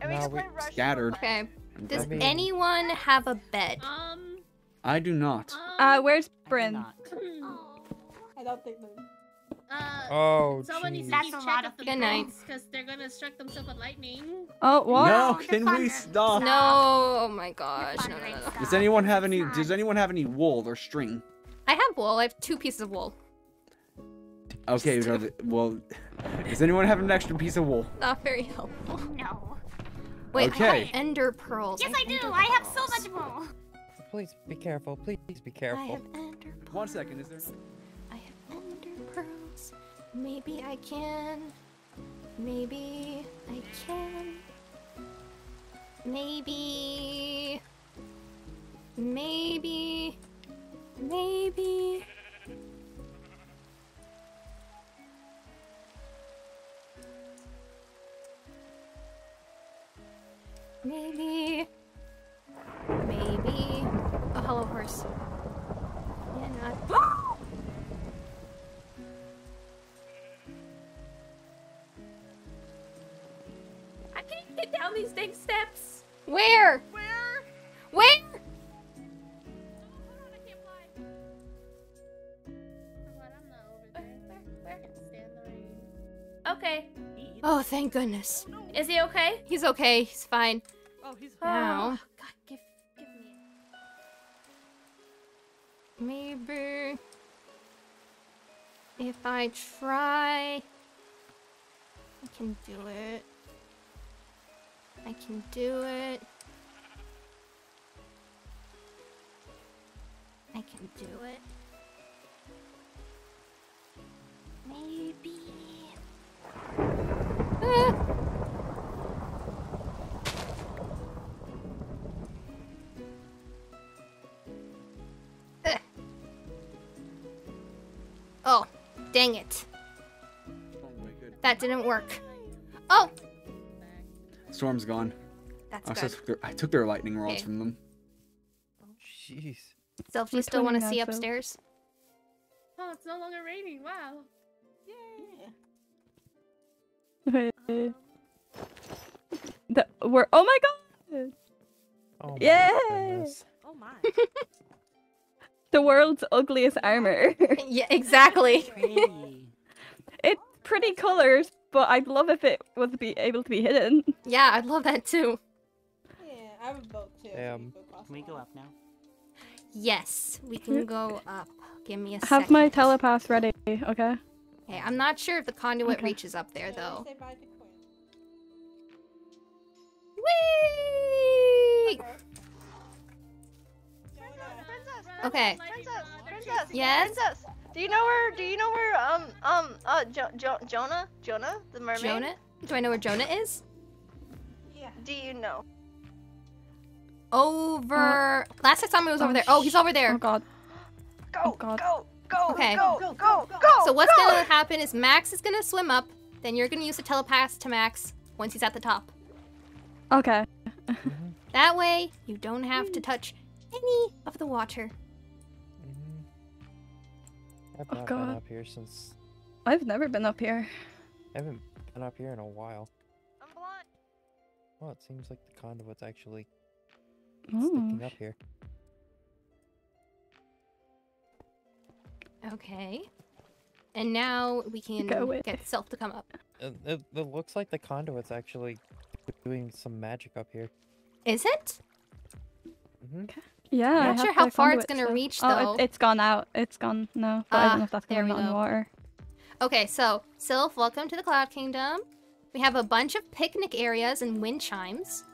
And we No, we- scattered. Okay. Does I mean- anyone have a bed? Um, I do not. Uh, where's Bren? I don't think so. Uh, Oh, someone needs to keep That's check of of the Good night. because they're gonna strike themselves with lightning. Oh, what? No, can we thunder. stop? No, oh my gosh. No, no, no, no. Does anyone have any? Does anyone have any wool or string? I have wool. I have two pieces of wool. Okay, the- well, does anyone have an extra piece of wool? Not very helpful. No. Wait, I Okay. have ender pearls. Yes, I have do. ender I have so much more. Please be careful. Please be I careful. have ender pearls. One second. Is there? Maybe I can. Maybe I can. Maybe. Maybe. Maybe. Thank goodness. Is he okay? He's okay. He's fine. Oh, he's oh, Now, God, oh. give, give me. maybe if I try, I can do it. I can do it. I can do it. Dang it. Oh my good. That didn't work. Oh, Storm's gone. that's I good. took their, I took their lightning rods Okay. from them. Jeez. Sylph, do you still want to see upstairs? Oh, it's no longer raining. Wow. Wait. The, we're. Oh my god! Oh my Yeah! goodness. Oh my. The world's ugliest armor. yeah, exactly. It's pretty colors, but I'd love if it was be able to be hidden. yeah, I'd love that too. Yeah, I would vote too. Damn. Can we go up now? Yes, we can go up. Give me a Have second. my telepath ready, okay? Okay, I'm not sure if the conduit Okay. reaches up there though. Say bye to Whee! Princess, Okay. princess, princess. Yes? Princess. Do you know where? Do you know where? Um, um, uh, jo- jo- Jonah, Jonah, the mermaid. Jonah? Do I know where Jonah is? Yeah. Do you know? Over. Last I saw him, he was over oh, there. Oh, he's over Oh there. god. Go, Oh, God. go, go, Okay. go, Go, go, go, go, So what's go. gonna happen is Max is gonna swim up. Then you're gonna use the telepath to Max once he's at the top. Okay. That way, you don't have to touch any of the water. I've Oh, not been up here since. I've never been up here. I haven't been up here in a while. I'm blind. Well, it seems like the conduit's actually Ooh. sticking up here. Okay. And now we can Go away. get Sylph to come up. It, it, it looks like the conduit's actually doing some magic up here. Is it? hmm Yeah. I'm I not sure how far it's gonna still. reach, Oh, though. it, it's gone out. It's gone. No, but I Ah, don't know if that's there going we on the water. Okay, so Sylph, welcome to the Cloud Kingdom. We have a bunch of picnic areas and wind chimes.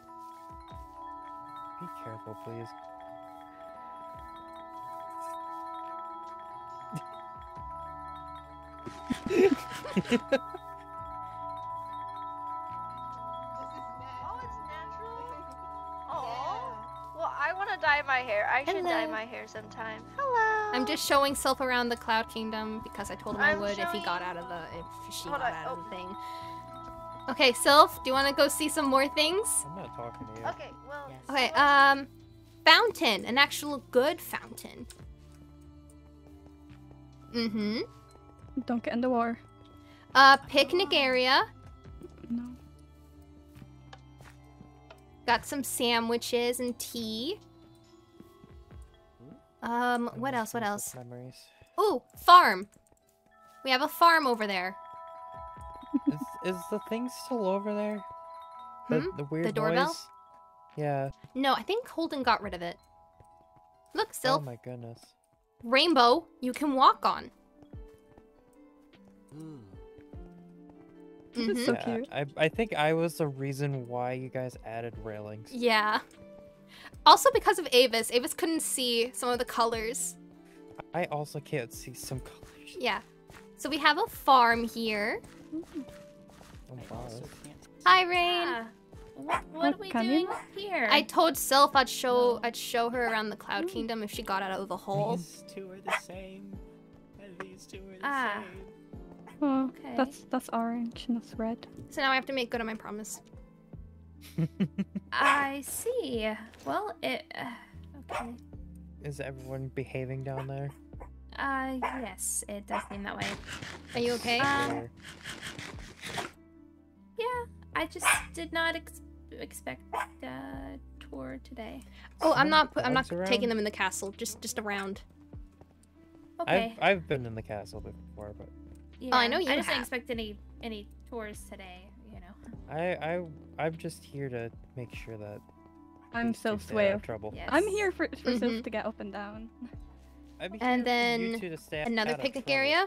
Be careful, please. my hair. I should dye my hair sometime. Hello. I'm just showing Sylph around the Cloud Kingdom because I told him I I'm would if he got out of the if she Hold got on, out of oh. the thing. Okay, Sylph, do you want to go see some more things? I'm not talking to you. Okay, well. Okay, um, fountain, an actual good fountain. Mm-hmm. Don't get in the water. Uh, picnic area. No. Got some sandwiches and tea. Um, what else? What else? Memories. Ooh, farm. We have a farm over there. Is, is the thing still over there? The, Hmm? the weird doorbell? noise? Yeah. No, I think Holden got rid of it. Look, Sylph. Oh my goodness. rainbow you can walk on. This is Mhm. so Yeah, cute. I, I think I was the reason why you guys added railings. Yeah. Also because of Avis, Avis couldn't see some of the colors. I also can't see some colors. Yeah. So we have a farm here. Oh. Hi, Rayne. Yeah. What, what are we Can doing you? here? I told Sylph I'd show I'd show her around the Cloud Kingdom if she got out of the hole. These two are the same. And these two are the Ah. same. Oh, Okay. that's that's orange and that's red. So now I have to make good on my promise. I see. Well, it. Uh, okay. Is everyone behaving down there? Uh, yes, it does seem that way. Are you okay? Um, yeah, I just did not ex- expect uh tour today. oh, I'm not I'm not dogs taking them in the castle. Just just around. Okay. I've, I've been in the castle before, but yeah, I know you I just have. didn't expect any any tours today. You know. I, I, I'm just here to make sure that I'm these two Sylph's way of of trouble. Yes. I'm here for for Sylph Mhm. to get up and down. I'd And here for you then two to stay Another out picnic trouble. area.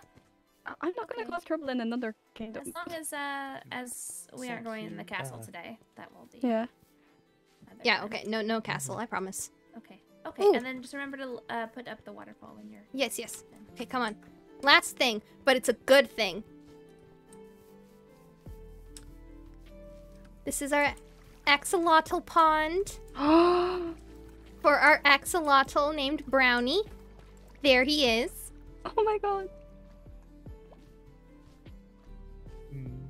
I- I'm not gonna cause trouble in another kingdom. As long as uh as we aren't going in the castle Uh, today, that will be. Yeah. Yeah. Okay. No no castle. I promise. Okay. Okay. Ooh. And then just remember to uh, put up the waterfall when you're. Yes. Yes. Okay. Come on. Last thing, but it's a good thing. This is our axolotl pond for our axolotl named Brownie. There he is. Oh my god. Mm,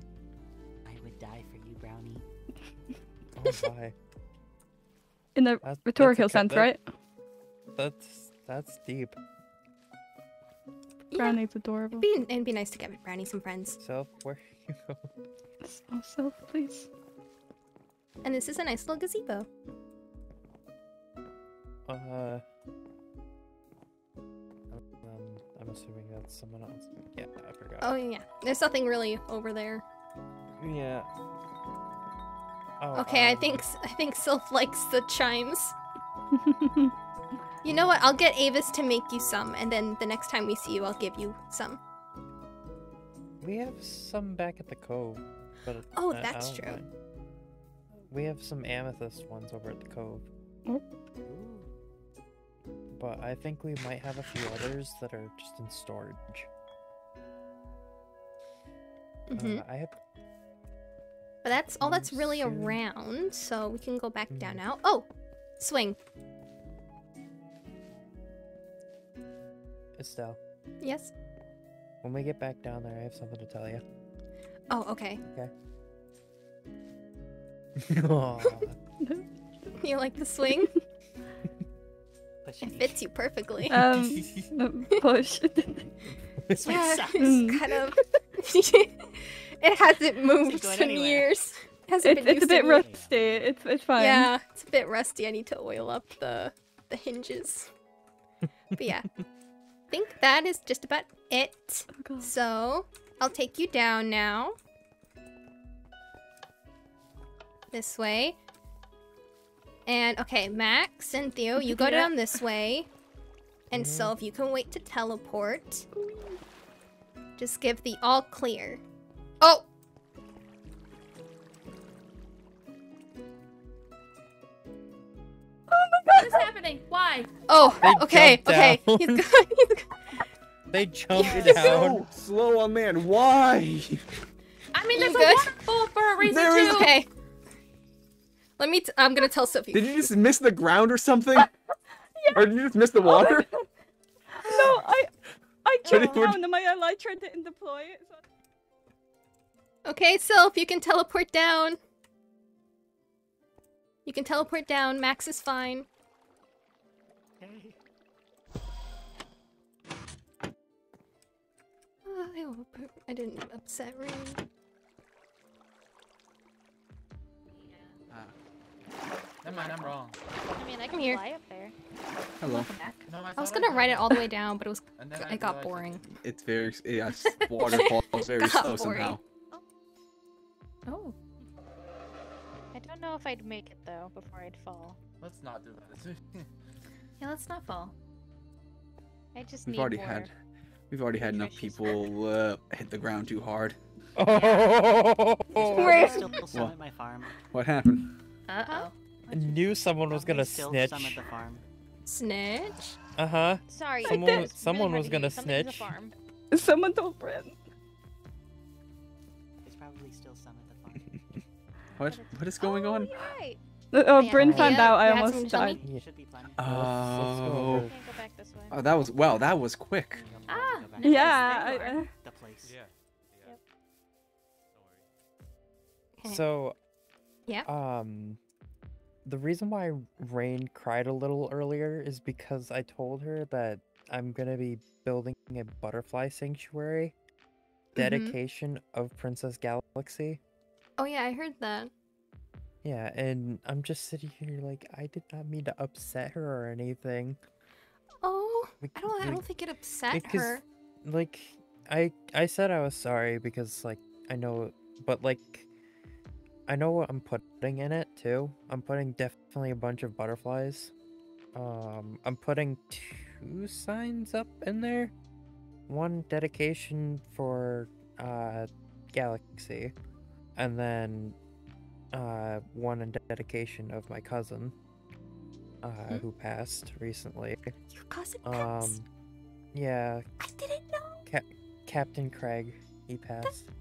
I would die for you, Brownie. oh my. In a That's- rhetorical that's sense, cut- right? That's that's deep. Yeah. Brownie's adorable. It'd be, it'd be nice to get Brownie some friends. Sylph, where you go? Oh, Sylph, please. And this is a nice little gazebo. Uh. Um, I'm assuming that's someone else. Yeah, I forgot. Oh yeah. There's nothing really over there. Yeah. Oh, Okay, I um, think I think Sylph likes the chimes. You know what? I'll get Avis to make you some, and then the next time we see you, I'll give you some. We have some back at the cove, but Oh, I- I that's don't true. mind. We have some amethyst ones over at the cove, but I think we might have a few others that are just in storage. hmm Uh, I have But that's all that's really soon. around, so we can go back down Mm. now. Oh, swing. Estelle. Yes. When we get back down there, I have something to tell you. Oh, okay. Aw. You like the swing? Push It fits you perfectly. Um, push. This one yeah, sucks. it's kind of. it hasn't moved going in anywhere. years. Hasn't it's been it's a bit in- rusty. It's it's fine. Yeah, it's a bit rusty. I need to oil up the the hinges. but yeah, I think that is just about it. Oh, So I'll take you down now. This way. And okay, Max and Theo, you go Yeah. down this way. And Mhm. Sylph, you can wait to teleport. Just give the all clear. Oh! Oh my god! What is happening? Why? Oh, They okay, okay. He's good. He's good. they jumped It's down. so slow on man. Why? I mean, You there's a good? waterfall for a reason There is- too. Okay. Let me. T- I'm gonna tell Sophie. Did you just miss the ground or something? yeah. or did you just miss the water? no, I I But it jumped down and my elytra didn't deploy it. So... Okay, Sylph, you can teleport down. You can teleport down. Max is fine. Oh, I didn't upset Rayne. Never mind, I'm wrong. I mean, I can here. fly up there. Hello. No, I was gonna did write it all the way down, but it was I it got boring. It's very yes. Waterfall is very slow boring. somehow. Oh. I don't know if I'd make it though before I'd fall. Let's not do that. Yeah, let's not fall. I just We've need already more. had we've already had enough people uh, hit the ground too hard. Oh, Where? Still some What? at my farm. What happened? Uh oh. I knew someone was gonna snitch. some at the farm. Snitch. Uh huh. Sorry, Someone, it's really someone was gonna hear. Something's snitch. farm. Someone told Bren. There's probably still some at the farm. What what is going on? Right. Uh, oh, Yeah, Bren yeah, found out I you almost something to tell me? died. You should be planning. Oh. Can't go back this way. Oh, that was wow. That was quick. Ah. Yeah, I, uh, The place. Yeah. So, Yeah. um, the reason why Rayne cried a little earlier is because I told her that I'm gonna be building a butterfly sanctuary, Mm-hmm. dedication of Princess Galaxy. Oh yeah, I heard that. Yeah, and I'm just sitting here like I did not mean to upset her or anything. Oh, Bec- I don't. I don't think it upset because, her. like, I I said I was sorry because like I know, but like, I know what I'm putting in it too. I'm putting definitely a bunch of butterflies. Um, I'm putting two signs up in there. One dedication for uh Galaxy, and then uh one in dedication of my cousin, uh, who passed recently. Your cousin Um, passed. yeah, I didn't know. Cap- Captain Craig, he passed. Didn't.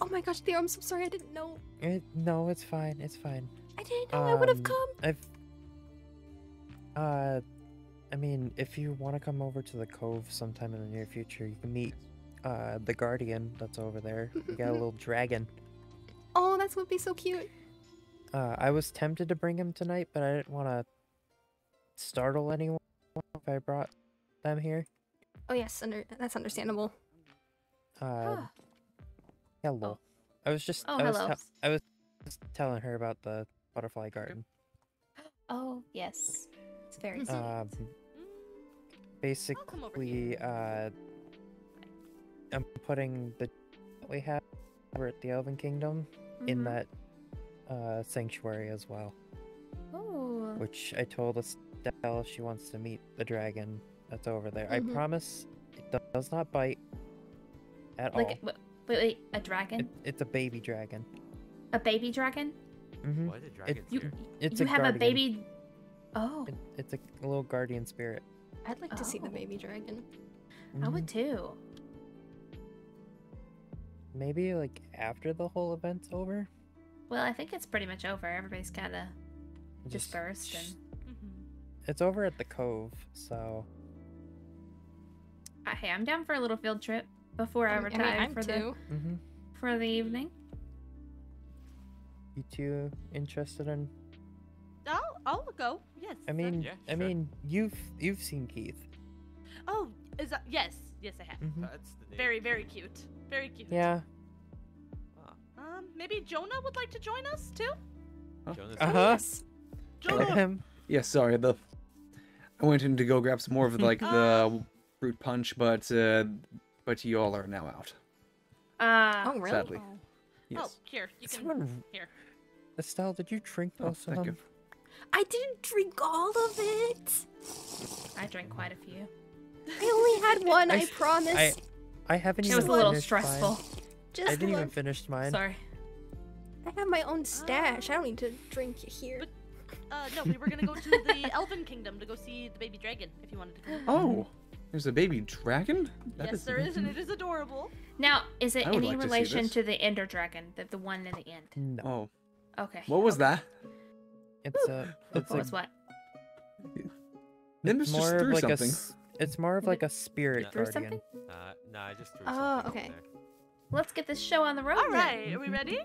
Oh my gosh, Theo, I'm so sorry. I didn't know. It, no, it's fine. It's fine. I didn't know I would have Um, come. I've. Uh, I mean, if you want to come over to the cove sometime in the near future, you can meet uh the guardian that's over there. You got a little dragon. Oh, that would be so cute. Uh, I was tempted to bring him tonight, but I didn't want to startle anyone if I brought them here. Oh yes, under that's understandable. Uh, hello. I was just. Oh, I was hello. tell- I was just telling her about the butterfly garden. Oh yes. It's very sweet. Um, basically, uh, I'm putting the that we have over at the Elven Kingdom in Mhm. that uh, sanctuary as well. Oh. Which I told Estelle she wants to meet the dragon that's over there. Mhm. I promise it does not bite at Like, all. Wait, wait, wait, a dragon? It, it's a baby dragon. A baby dragon? Mm-hmm. Why the dragons You. It's you a have a baby. Oh, It, it's a little guardian spirit. I'd like to see the Oh. baby dragon. I would Mhm. too. Maybe like after the whole event's over. Well, I think it's pretty much over. Everybody's kind of Just dispersed and. It's over at the cove, so Uh, hey, I'm down for a little field trip before I I mean, retire I'm for too. the for the evening. you two interested in? I'll I'll go. Yes. I mean, Yeah, I sure. mean, you've you've seen Keith. Oh, is that yes? Yes, I have. Mhm. That's the. Very very cute. Very cute. Yeah. Um, maybe Jonah would like to join us too. Jonas. Uh huh. Yes. Jonah. Him. Yeah, sorry. The I went in to go grab some more of like the fruit punch, but uh, but y'all are now out. Uh, Oh really? Sadly. Oh, Yes. here you can. Someone... Here. Estelle, did you drink Oh, most of thank you. I didn't drink all of it. I drank quite a few. I only had one. I promise. I I haven't It even was a little finished mine. stressful. Just I didn't even finish mine. Sorry. I have my own stash. I don't need to drink here. Uh, no, we were gonna go to the Elven Kingdom to go see the baby dragon. If you wanted to come. Oh, there's a baby dragon. That yes, is- there is, and it is adorable. Now, is it I any like relation this. to the Ender Dragon, the the one in the end? No, Oh, Okay. what was that? it's a it's What was what? Nimbus just more of threw like a. something. s- It's more of like a spirit Threw guardian. something? Uh, nah, I just threw Oh, something up okay. there. Let's get this show on the road. All right, then. are we ready?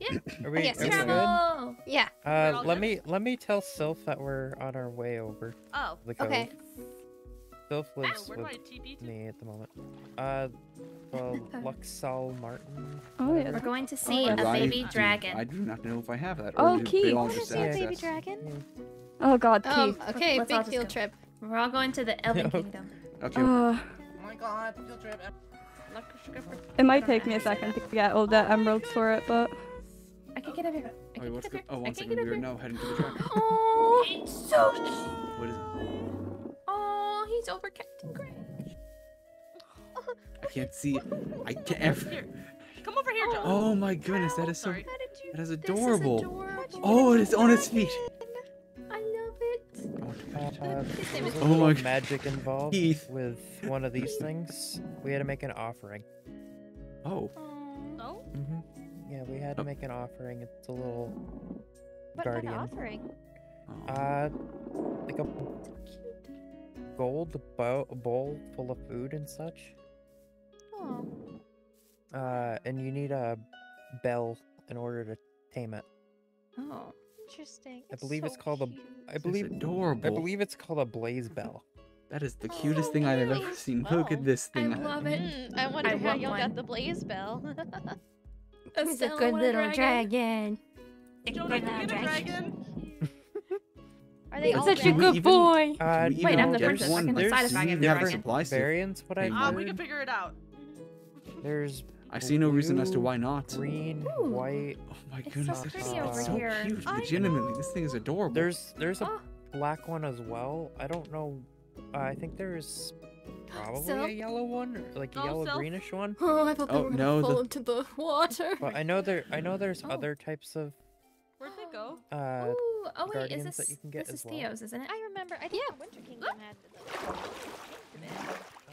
Yeah. Are we, Yes, are we good? Travel. Yeah. Uh, let good? me let me tell Sylph that we're on our way over. Oh. The cove. Okay. Sylph lives where with I TP to? me at the moment. Uh, well, Luxal Martin. Oh, yeah. We're going to see a I baby do- dragon. I do not know if I have that. Oh, Keith. they I all wanna see a baby dragon. Oh god, Um, Keith. okay, Let's big field go. trip. We're all going to the Elven Kingdom. Okay. Uh, Oh my god, field trip. it might take me a second to get all the emeralds for it, but I can get over here. I Oh, can what's get go- over oh, I one can second. get We over are now heading to the dragon. Oh, it's so cute. What is it? Oh, he's over Captain Crunch. I can't see. I can't. Ever... Here, come over here, Joe. Oh my goodness, that is so. Sorry. That is This is adorable. adorable. Oh, it is on its feet. I love it. Uh, His name is there's a Oh my g- magic involved Keith. with one of these things. We had to make an offering. Oh. Oh? hmm Yeah, we had to Oh. make an offering. It's a little What kind guardian. of offering? Uh, like a gold bow, bowl full of food and such. Oh. Uh, and you need a bell in order to tame it. Oh. Interesting. I believe it's so called a. cute. I believe. adorable. I believe it's called a blaze bell. That is the cutest thing I've ever nice. seen. Look at this thing. I love it. Mm, I wonder I how y'all got the blaze bell. It's a good little dragon. Joe, did you get a dragon? Are they all such a good boy. Uh, Wait, I'm the get princess. I one? can There's- decide if I Do get you the have a dragon. supply variants. What I Ah, we can figure it out. there's I see no reason as to why not. green, Ooh. white. Oh my It's goodness, that is pretty over so here. cute. Legitimately, this thing is adorable. There's there's a Oh. black one as well. I don't know. Uh, I think there's probably So- a yellow one, or like a Oh, yellow self- greenish one. Oh, I thought they Oh, were gonna no, fall the- into the water. But I know there I know there's Oh. other types of Where'd they go? uh Ooh, oh wait, is this that you can get this is well. Theo's, isn't it? I remember. I think the Winter Kingdom had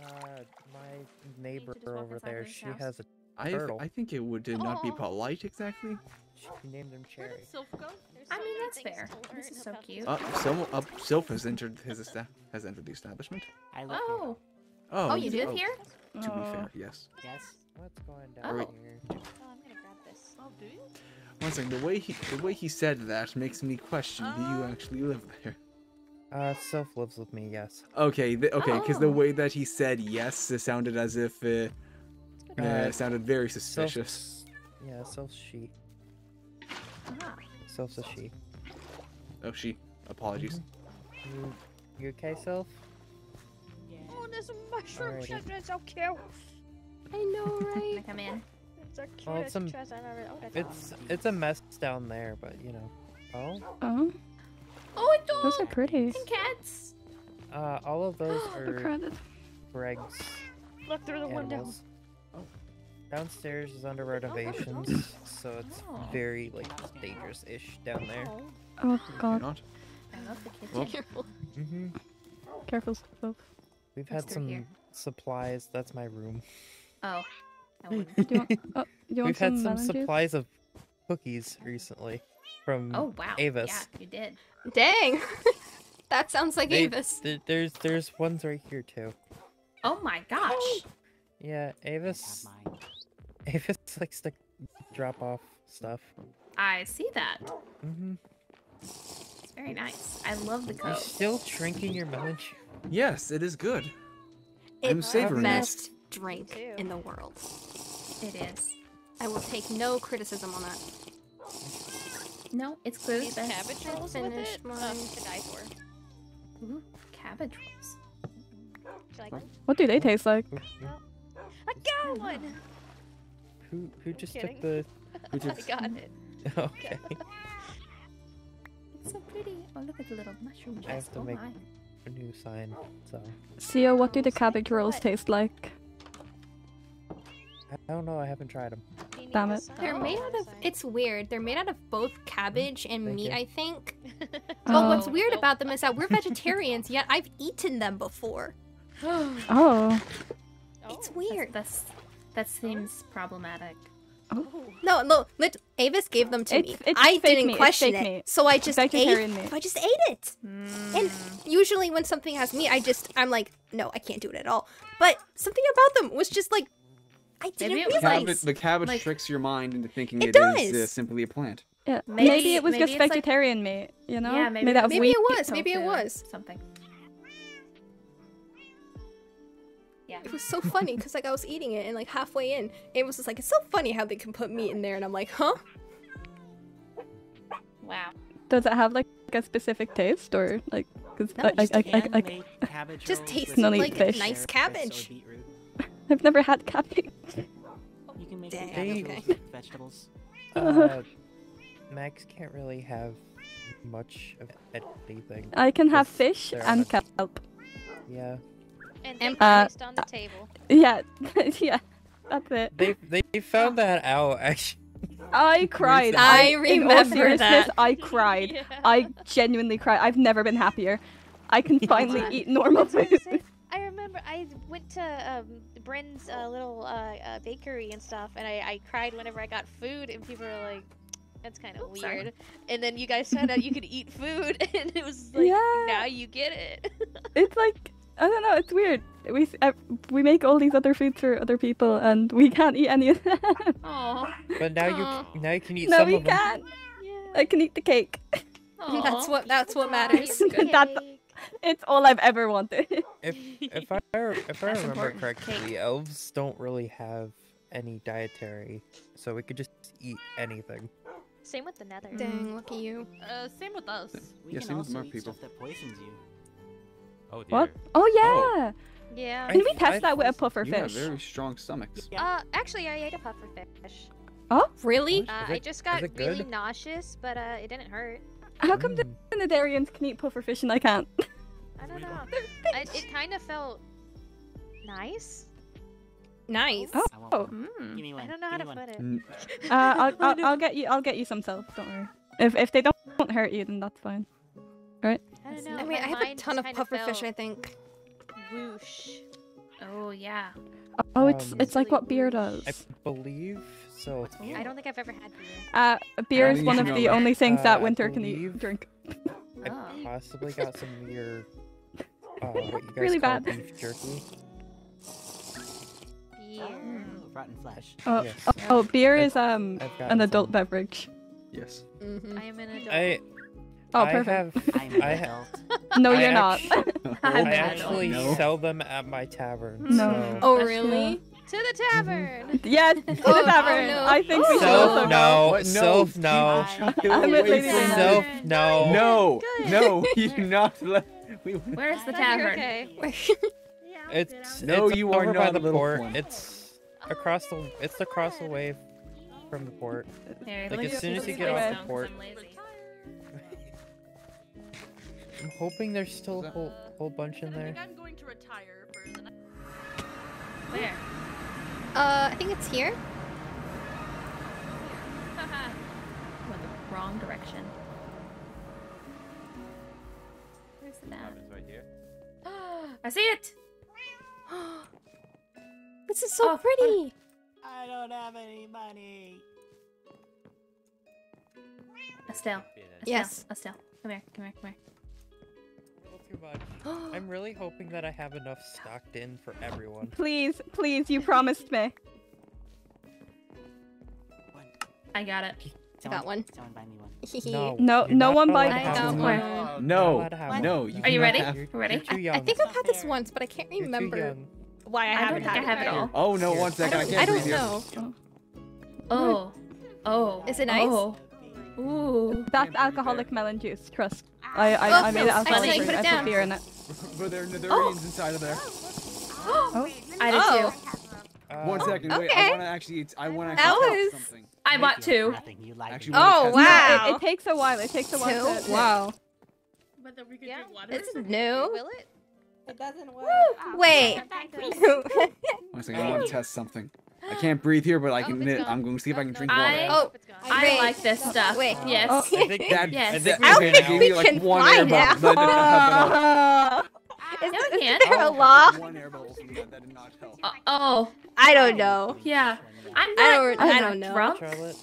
uh my neighbor over there. She house. has a I, turtle. I think it would not be polite exactly. She named him Where Cherry. did Sylph go? There's I mean, that's fair. This is so cute. Uh, Sil- uh, Sylph has entered his esta- has entered the establishment. I live Oh, Oh, oh, you yes. live here? To be fair, yes. Yes. What's going Oh. down here? Oh, I'm gonna grab this. Oh, do you? One second, the way he the way he said that makes me question: Do you Uh. actually live there? Uh, Sylph lives with me. Yes. Okay, th- okay, because the Oh. way that he said yes, it sounded as if it uh, Uh, sounded very suspicious. Sylph's, yeah, Sylph's she. Ah. Sylph's a she. Oh, she. Apologies. You, you okay, Sylph? Oh, there's a mushroom Alrighty. chest. It's so cute. I know, right? come in? It's the cutest Well, it's a- chest I've ever. Oh, that's It's it's a mess down there, but you know. Oh. Oh, Oh, a those are pretty. and cats. Uh, all of those They're are. Greg's Look through the window. animals. Downstairs is under renovations, so it's Oh. very like dangerous-ish down there. Oh god, not. I love the kitchen. Well- Careful. hmm careful, Sylph. We've What's had some here? supplies. That's my room. Oh. I wouldn't. Do you want? Oh, do you want We've had some some melon juice? supplies of cookies recently from Oh wow. Avis. Yeah, you did. Dang. that sounds like They- Avis. there- there's there's ones right here too. Oh my gosh. Yeah, Avis. have mine. Avis likes to drop off stuff. I see that. Mm hmm It's very nice. I love the You're cove. still drinking your melon juice. Yes, it is good. I'm It's savoring the it. best drink in the world. It is. I will take no criticism on that. No, it's clearly These the best. cabbage rolls with finished it. mine. Um, to die for. Ooh, cabbage rolls. Do you like them? What do they taste like? Who, I got one. who, who just took the? Who I took- got it. okay. It's so pretty. Oh, look at the little mushroom chest. I have to oh make my. a new sign. So Sia, what do the cabbage rolls what? taste like? I don't know. I haven't tried them. Do you need Damn it. They're Oh, made out of. It's weird. They're made out of both cabbage and Thank meat, you. I think. But Oh. what's weird about them is that we're vegetarians, yet I've eaten them before. Oh. It's Oh. weird. That's that seems problematic. Oh. oh. No, no, lit- Avis gave them to me. It's- it's I fake didn't meat, it's question fake it, meat. so I It's just ate. vegetarian meat. I just ate it. And hmm. usually when something has meat, I just I'm like, no, I can't do it at all. But something about them was just like, I didn't Maybe it was realize. cabbage, the cabbage like- tricks your mind into thinking It it is does. uh, simply a plant. Yeah. Maybe, Maybe- it was maybe just it's like- vegetarian meat, you know? Yeah, maybe Made out of maybe it was. Maybe it was. something. Yeah. It was so funny because like I was eating it and like halfway in, it was just like it's so funny how they can put meat in there, and I'm like, huh? Wow. Does it have like a specific taste or like? Cause No, I, I, just I, I, Can I, make cabbage Just rolls tastes with Not eat like fish. nice carrots or cabbage. Beetroot. I've never had cabbage. You can make Dang, cabbage okay. vegetables. Uh, Max can't really have much of anything. I can have fish and on a- kelp. Yeah. And Em- things Uh, placed on the table. Yeah, yeah, that's it. They they found that out actually. I cried. I in all remember that. I cried. Yeah. I genuinely cried. I've never been happier. I can finally God. eat normal That's food. Saying. I remember I went to um, Bren's uh, little uh, uh, bakery and stuff, and I, I cried whenever I got food, and people were like, "That's kind of sorry. weird." And then you guys found out you could eat food, and it was like, Yeah. now you get it. It's like I don't know. It's weird. We uh, we make all these other foods for other people, and we can't eat any of them. Aw. But now you now you can eat no, some we of can't. I can eat the cake. That's what that's what matters. That's it's all I've ever wanted. If if I if I That's remember important. correctly, elves don't really have any dietary, so we could just eat anything. Same with the Nether. Dang, lucky you. Uh, same with us. We Yeah, can same with more eat people. stuff that poisons you. Oh dear. What? Oh yeah. Yeah. I- Can we I- test that with a puffer You have very strong stomachs. Uh, actually, I ate a puffer fish. Oh, Really? Uh, Is I just got really nauseous, but uh, it didn't hurt. how come the Mm. Netherrians can eat puffer fish and I can't? I don't know. I, it kind of felt nice. Nice. Oh. I Oh. Mm. Give me one. I don't know how to one. put it. Mm, Uh, I'll, I'll, I'll get you. I'll get you some self. Don't worry. If if they don't, won't hurt you, then that's fine. I don't know. I mean, my I have a ton of kinda puffer fish. I think. Whoosh. Oh yeah. Oh, it's Um, it's like what beer does. I believe so. I don't think I've ever had beer. Uh, beer is one of the that. only things Uh, that I winter can eat believe- drink. I Oh. possibly got some of your uh, what you Really call bad. beef jerky. Beer. Oh, rotten flesh. Oh, Yes. oh, oh, beer I've- is um an adult some. beverage. Yes. Mm-hmm. I am an adult. I Oh, I perfect. have I'm an adult. No, I you're not. Oh, I I'm an actually no. sell them at my tavern. No. So. Oh That's really? to the tavern. yeah, to Oh, the oh, tavern. no. I think we should Self also go. no, What? No, self no, I'm with away Lady from self no. No, no, you do not let. We, Where's the tavern? okay. It's No, it's you are over by not, the little port. one. It's across the it's across the way from the port. Here, Like, as soon as you these get off the port. I'm hoping there's still a whole whole bunch in I there. think I'm going to retire for the night. Where? Uh, I think it's here. Went the wrong direction. I see it. This is so Oh, pretty. I don't have any money. Estelle. Yes. Estelle. Come here. Come here. Come here. Much. I'm really hoping that I have enough stocked in for everyone. Please, please, you promised me. I got it. I got one. Someone buy me one. No, No, no one allowed buy to I got one. one. No, allowed to have one. no. You Are you ready? have- You ready? You're too young. I think I've had this once, but I can't remember why I, I haven't think had I have it all. Oh no! One I don't, can't I don't know. Oh. Oh. Is it nice? Oh. Ooh. That's alcoholic melon juice. Trust. I I, oh, I Oh, made it alcoholic actually, free. put it I down. put beer in it. But there oh. are Netherians inside of there. Oh. I did Oh. too. Uh, One second. Wait. okay. I want to actually. Eat I want to That actually was- something. I bought two. Nothing. You like Actually, it. wanna Oh, test No, wow. it, it takes a while. It takes a while. Two? To, Wow. Whether we could Yeah. drink water. This is new. Will it? It doesn't work. Wait. One second. I want to test something. I can't breathe here, but I Oh, can. it's knit- gone. I'm going to see if I can drink I- water. Oh, It's. I like this stuff. Wait. Yes. Oh. I think That, Yes. I think that, we that can gave we me like can one is, Yeah, we is can. there a law? One air bubble for me. That, that did not help. Uh, oh, I don't know. yeah. I'm I not, don't- I'm I don't know. drunk. Charlotte,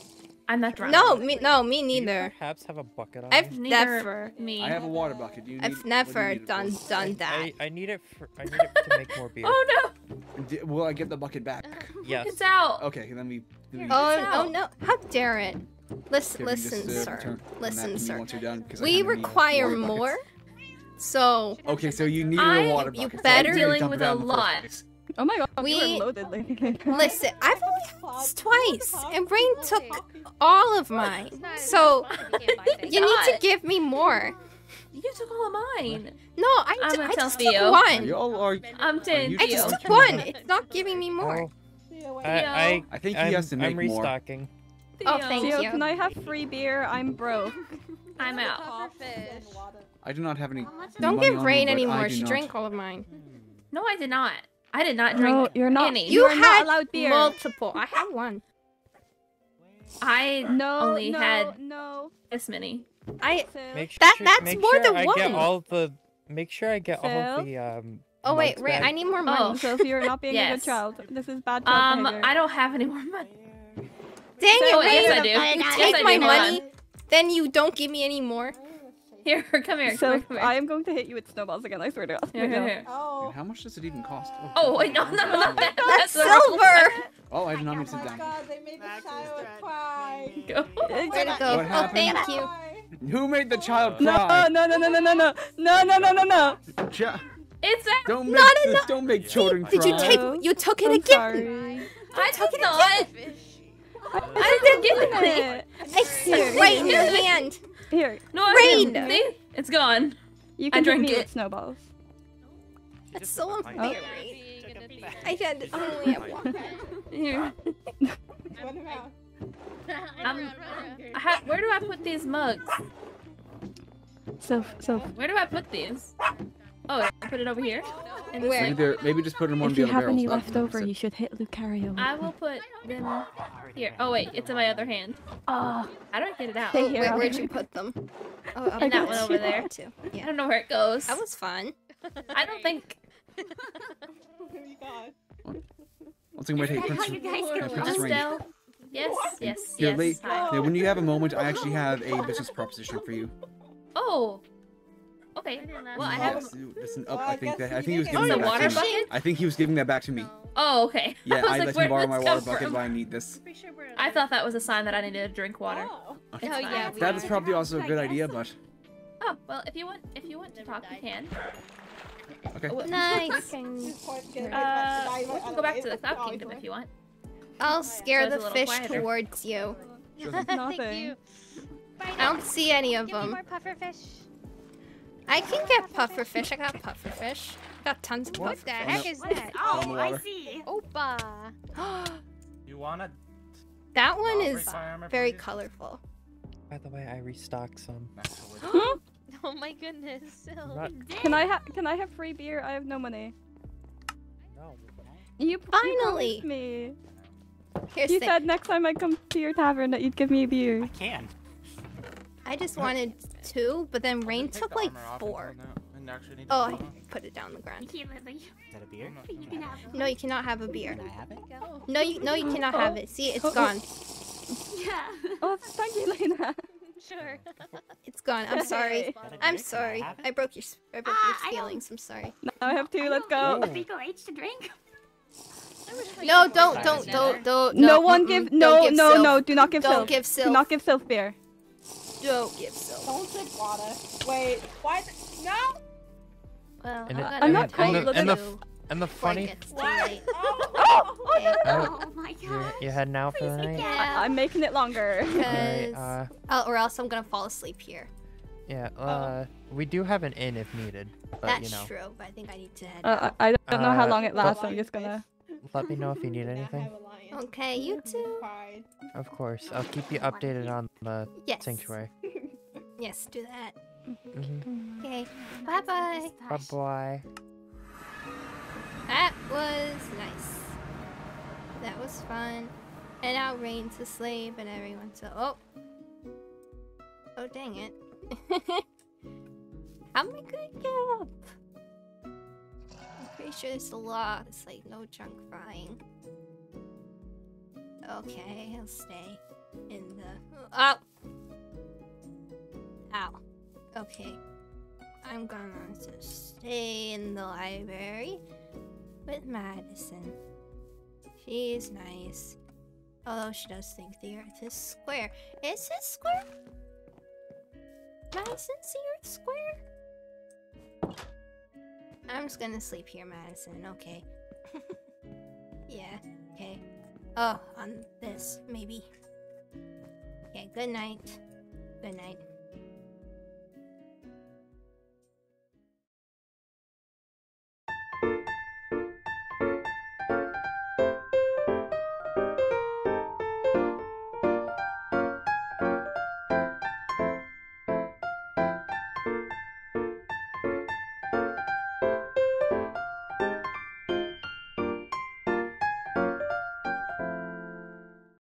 I'm not drunk. No, me no, me do you neither. perhaps have a bucket on I've you? Neither never, me. I have a water bucket. Do you need, I've what do you never need done done that. I, I need it for I need it to make more beer. Oh no, D- Will I get the bucket back? yes. it's out. Okay, then we. Then we Oh, oh no! How dare it? Listen, Can you just, listen, uh, sir. return- come back Listen, sir. once you're done, 'cause We require water buckets. more. So Okay, so you need I- a water bucket. you better- so I Dealing dump with a out in the first lot. place. Oh my god, We- we were loaded, lady. listen, I've only had this twice, and Rayne took all of mine. So you need to give me more. You took all of mine. No, I, I'm ju- gonna I just Theo. took one. Y'all are. I'm saying you I just Theo. took one. It's not giving me more. Oh, I, I, I think he I'm, has to make I'm more. restocking. Oh, thank Theo, you. can I have free beer? I'm broke. I'm out. I do not have any. Don't give Rayne me, but any I more. do She not. drank all of mine. No, I did not. I did not drink No, you're not. any. You You are not had allowed beer. multiple. I had one. I No, only no, had no. this many. I. Phil. Make sure, That- that's make more sure than I get one. all the. Make sure I get all Phil? of the um. Oh wait, mugs Rayne. I need more Oh. money. So if you're not being a good child, this is bad child Um, behavior. I don't have any more money. Dang Oh, it, yes, Rayne. I do. You Yes, take I do. my Hold money, then you don't give me any more. Here, come here. So come here, come here. I am going to hit you with snowballs again. I swear to God. Here, here, here. Oh. And how much does it even cost? Oh wait, no, no, no, that, That's the wrong silver. Oh, I did not mean to Oh my down. god, they made the child cry. Go. Where'd it go? What Oh, thank you. Who made the child cry? no, no, no, no, no, no, no, no, no, no, no. Chi- It's out. don't make Not this, enough. don't make children cry. Did you take? You took it I'm again. sorry. I did not. I didn't get it. I see it right in your hand. Here, No, Rayne. didn't. See? It's gone. you can hit drank me it. with snowballs. That's so Oh. unfair. Rayne. I had only have one. Here. Um, I ha- where do I put these mugs? So, so Where do I put these? Oh, I put it over here. In this Where? Maybe, they're- maybe just put them on if the you have any left over, you should hit Lucario. I will put them here. Oh wait, it's in my other hand. Oh, How do I get it out? Hey, Oh, here, wait, where'd you put them? Oh, In that one over there. Too. I don't know where it goes. that was fun. I don't think. Oh my god. One second, wait, hey, Is that how Princess, you guys get Princess Rayne. Estelle. Yes, yes, Here, yes. wait. Hi. Yeah, when you have a moment, I actually have a business proposition for you. Oh. Okay. Well, I have. Yes, listen Well, up. I I think that I think he was giving get that back water to me. bucket? I think he was giving that back to me. Oh, okay. Yeah, I I like, let where him borrow my water bucket, from? but I need this. I thought that was a sign that I needed to drink water. Oh. It's Oh, fine. yeah, That is probably also a good idea, but Oh well, if you want, if you want to talk, you can. okay. Oh, Nice. we can- Just want to get Uh, we can go back to the Cloud Kingdom if you want. I'll scare So the fish quieter. towards you. Thank Nothing. you. I don't see any of Give me them. more puffer fish. I can get puffer fish. I got puffer fish. Got tons of What puffer the heck is that? Oh, I see. Opa. You wanna? That one is armor very you? colorful. By the way, I restocked some. Oh my goodness. Not- Can I have can I have free beer? I have no money. No. You you Finally. promised me. Here's You said next time I come to your tavern that you'd give me a beer. I can. I just wanted two, but then Rayne Take took the like armor four. and actually need Oh, put I it on. put it down the You ground. can't let. Is that a beer? You can have No, you cannot have a beer. Can I have it? No, you no, you cannot have it. See, it's gone. Yeah. Oh, thank you, Lena. Sure. It's gone. I'm sorry. Hey. Is that a I'm beer? Can I sorry. I broke your s- I broke Ah, your feelings. I'm sorry. Now I have two. Let's go. Fecal H to drink. No, don't, Sorry, don't, don't, don't. No, No, one give. don't No, give no, Sylph. no. Do not give Don't Sylph. give Do not give Sylph beer. Don't give Sylph. Don't drink water. Wait, what? No! Well, And I've it- got I'm not everything. and the, and the, you and the funny, gets too What? late. Oh! Okay. Oh. Oh my god. you're heading out for the night. Yeah. I- I'm making it longer. Alright, Because, uh, oh, or else I'm gonna fall asleep here. yeah, uh, we do have an inn if needed, but That's you know, true, but I think I need to head Uh, out. I, I don't know how Uh, long it but- lasts. I'm just gonna. let me know if you need anything. Okay, you too. Cried. Of course, I'll keep you updated on the Yes. sanctuary. Yes, do that. hmm Okay. Bye bye. Bye bye. That was nice. That was fun. And now Rayne's asleep and everyone's so oh. Oh dang it. How am I gonna get up? I'm pretty sure it's the law. It's like no drunk frying. Okay, I'll stay in the. Oh! Ow. Okay. I'm gonna just stay in the library with Madison. She's nice. Although she does think the earth is square. Is it square? Madison's the earth square? I'm just gonna sleep here, Madison. Okay. yeah, okay. Oh, on this, maybe. Okay, good night. Good night.